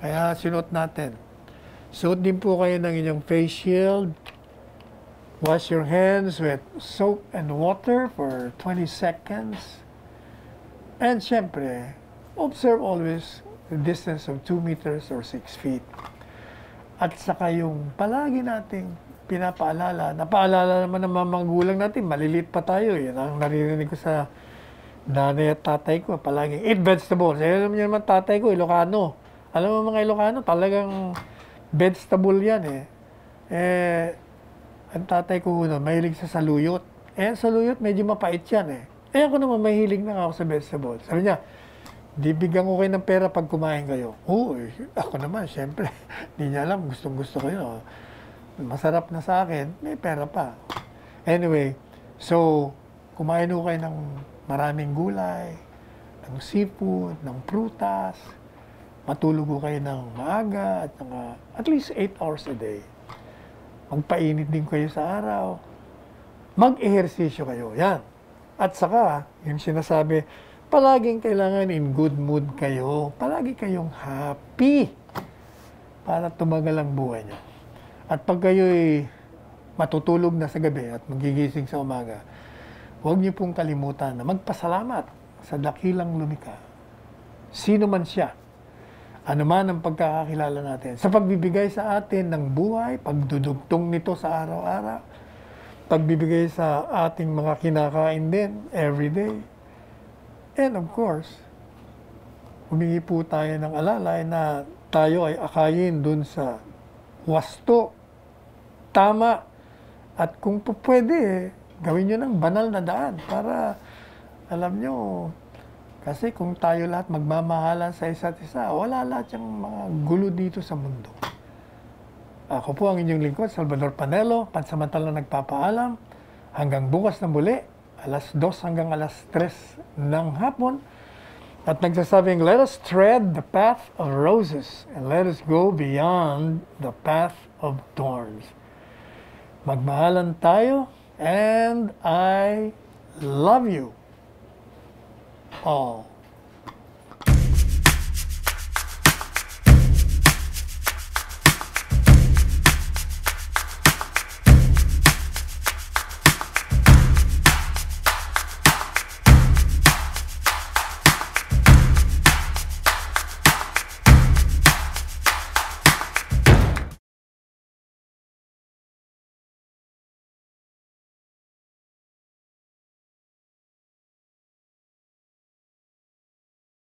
Kaya sinuot natin. Suot din po kayo ng inyong face shield, Wash your hands with soap and water for 20 seconds. And syempre, observe always the distance of 2 meters or 6 feet. At saka yung palagi nating pinapaalala, napaalala naman ng mga magulang natin, malilit pa tayo. Yan ang naririnig ko sa nanay at tatay ko. Palagi, eat vegetables. Eh, alam niyo naman tatay ko, Ilocano. Alam mo mga Ilocano, talagang vegetable yan eh. Eh, ang tatay ko na mahilig sa saluyot. Eh, saluyot, medyo mapait yan eh. Eh, ako naman mahilig na ako sa vegetables. Sabi niya, di bigyan ko kayo ng pera pag kumain kayo. Oo, eh, ako naman, syempre. *laughs* Hindi niya alam, gustong gusto ko yun. Masarap na sa akin, may pera pa. Anyway, so, kumain ko kayo ng maraming gulay, ng seafood, ng prutas, matulog ko kayo ng maaga at ng, at least 8 hours a day magpainit din kayo sa araw. mag-ehersisyo kayo. Yan. At saka, yung sinasabi, palaging kailangan in good mood kayo. Palagi kayong happy para tumagal ang buhay nyo. At pag kayo'y matutulog na sa gabi at magigising sa umaga, huwag niyo pong kalimutan na magpasalamat sa dakilang lumika. Sino man siya, ano man ang pagkakakilala natin, sa pagbibigay sa atin ng buhay, pagdudugtong nito sa araw-araw, pagbibigay sa ating mga kinakain din every day. And of course, humingi po tayo ng alalay na tayo ay akayin dun sa wasto, tama, at kung pwede, gawin nyo ng banal na daan para, alam nyo, kasi kung tayo lahat magmamahalan sa isa't isa, wala lahat yung mga gulo dito sa mundo. Ako po ang inyong lingkod, Salvador Panelo, pansamantala nagpapaalam. Hanggang bukas na muli, alas 2 hanggang alas 3 ng hapon. At nagsasabing, let us tread the path of roses and let us go beyond the path of thorns. Magmahalan tayo and I love you all.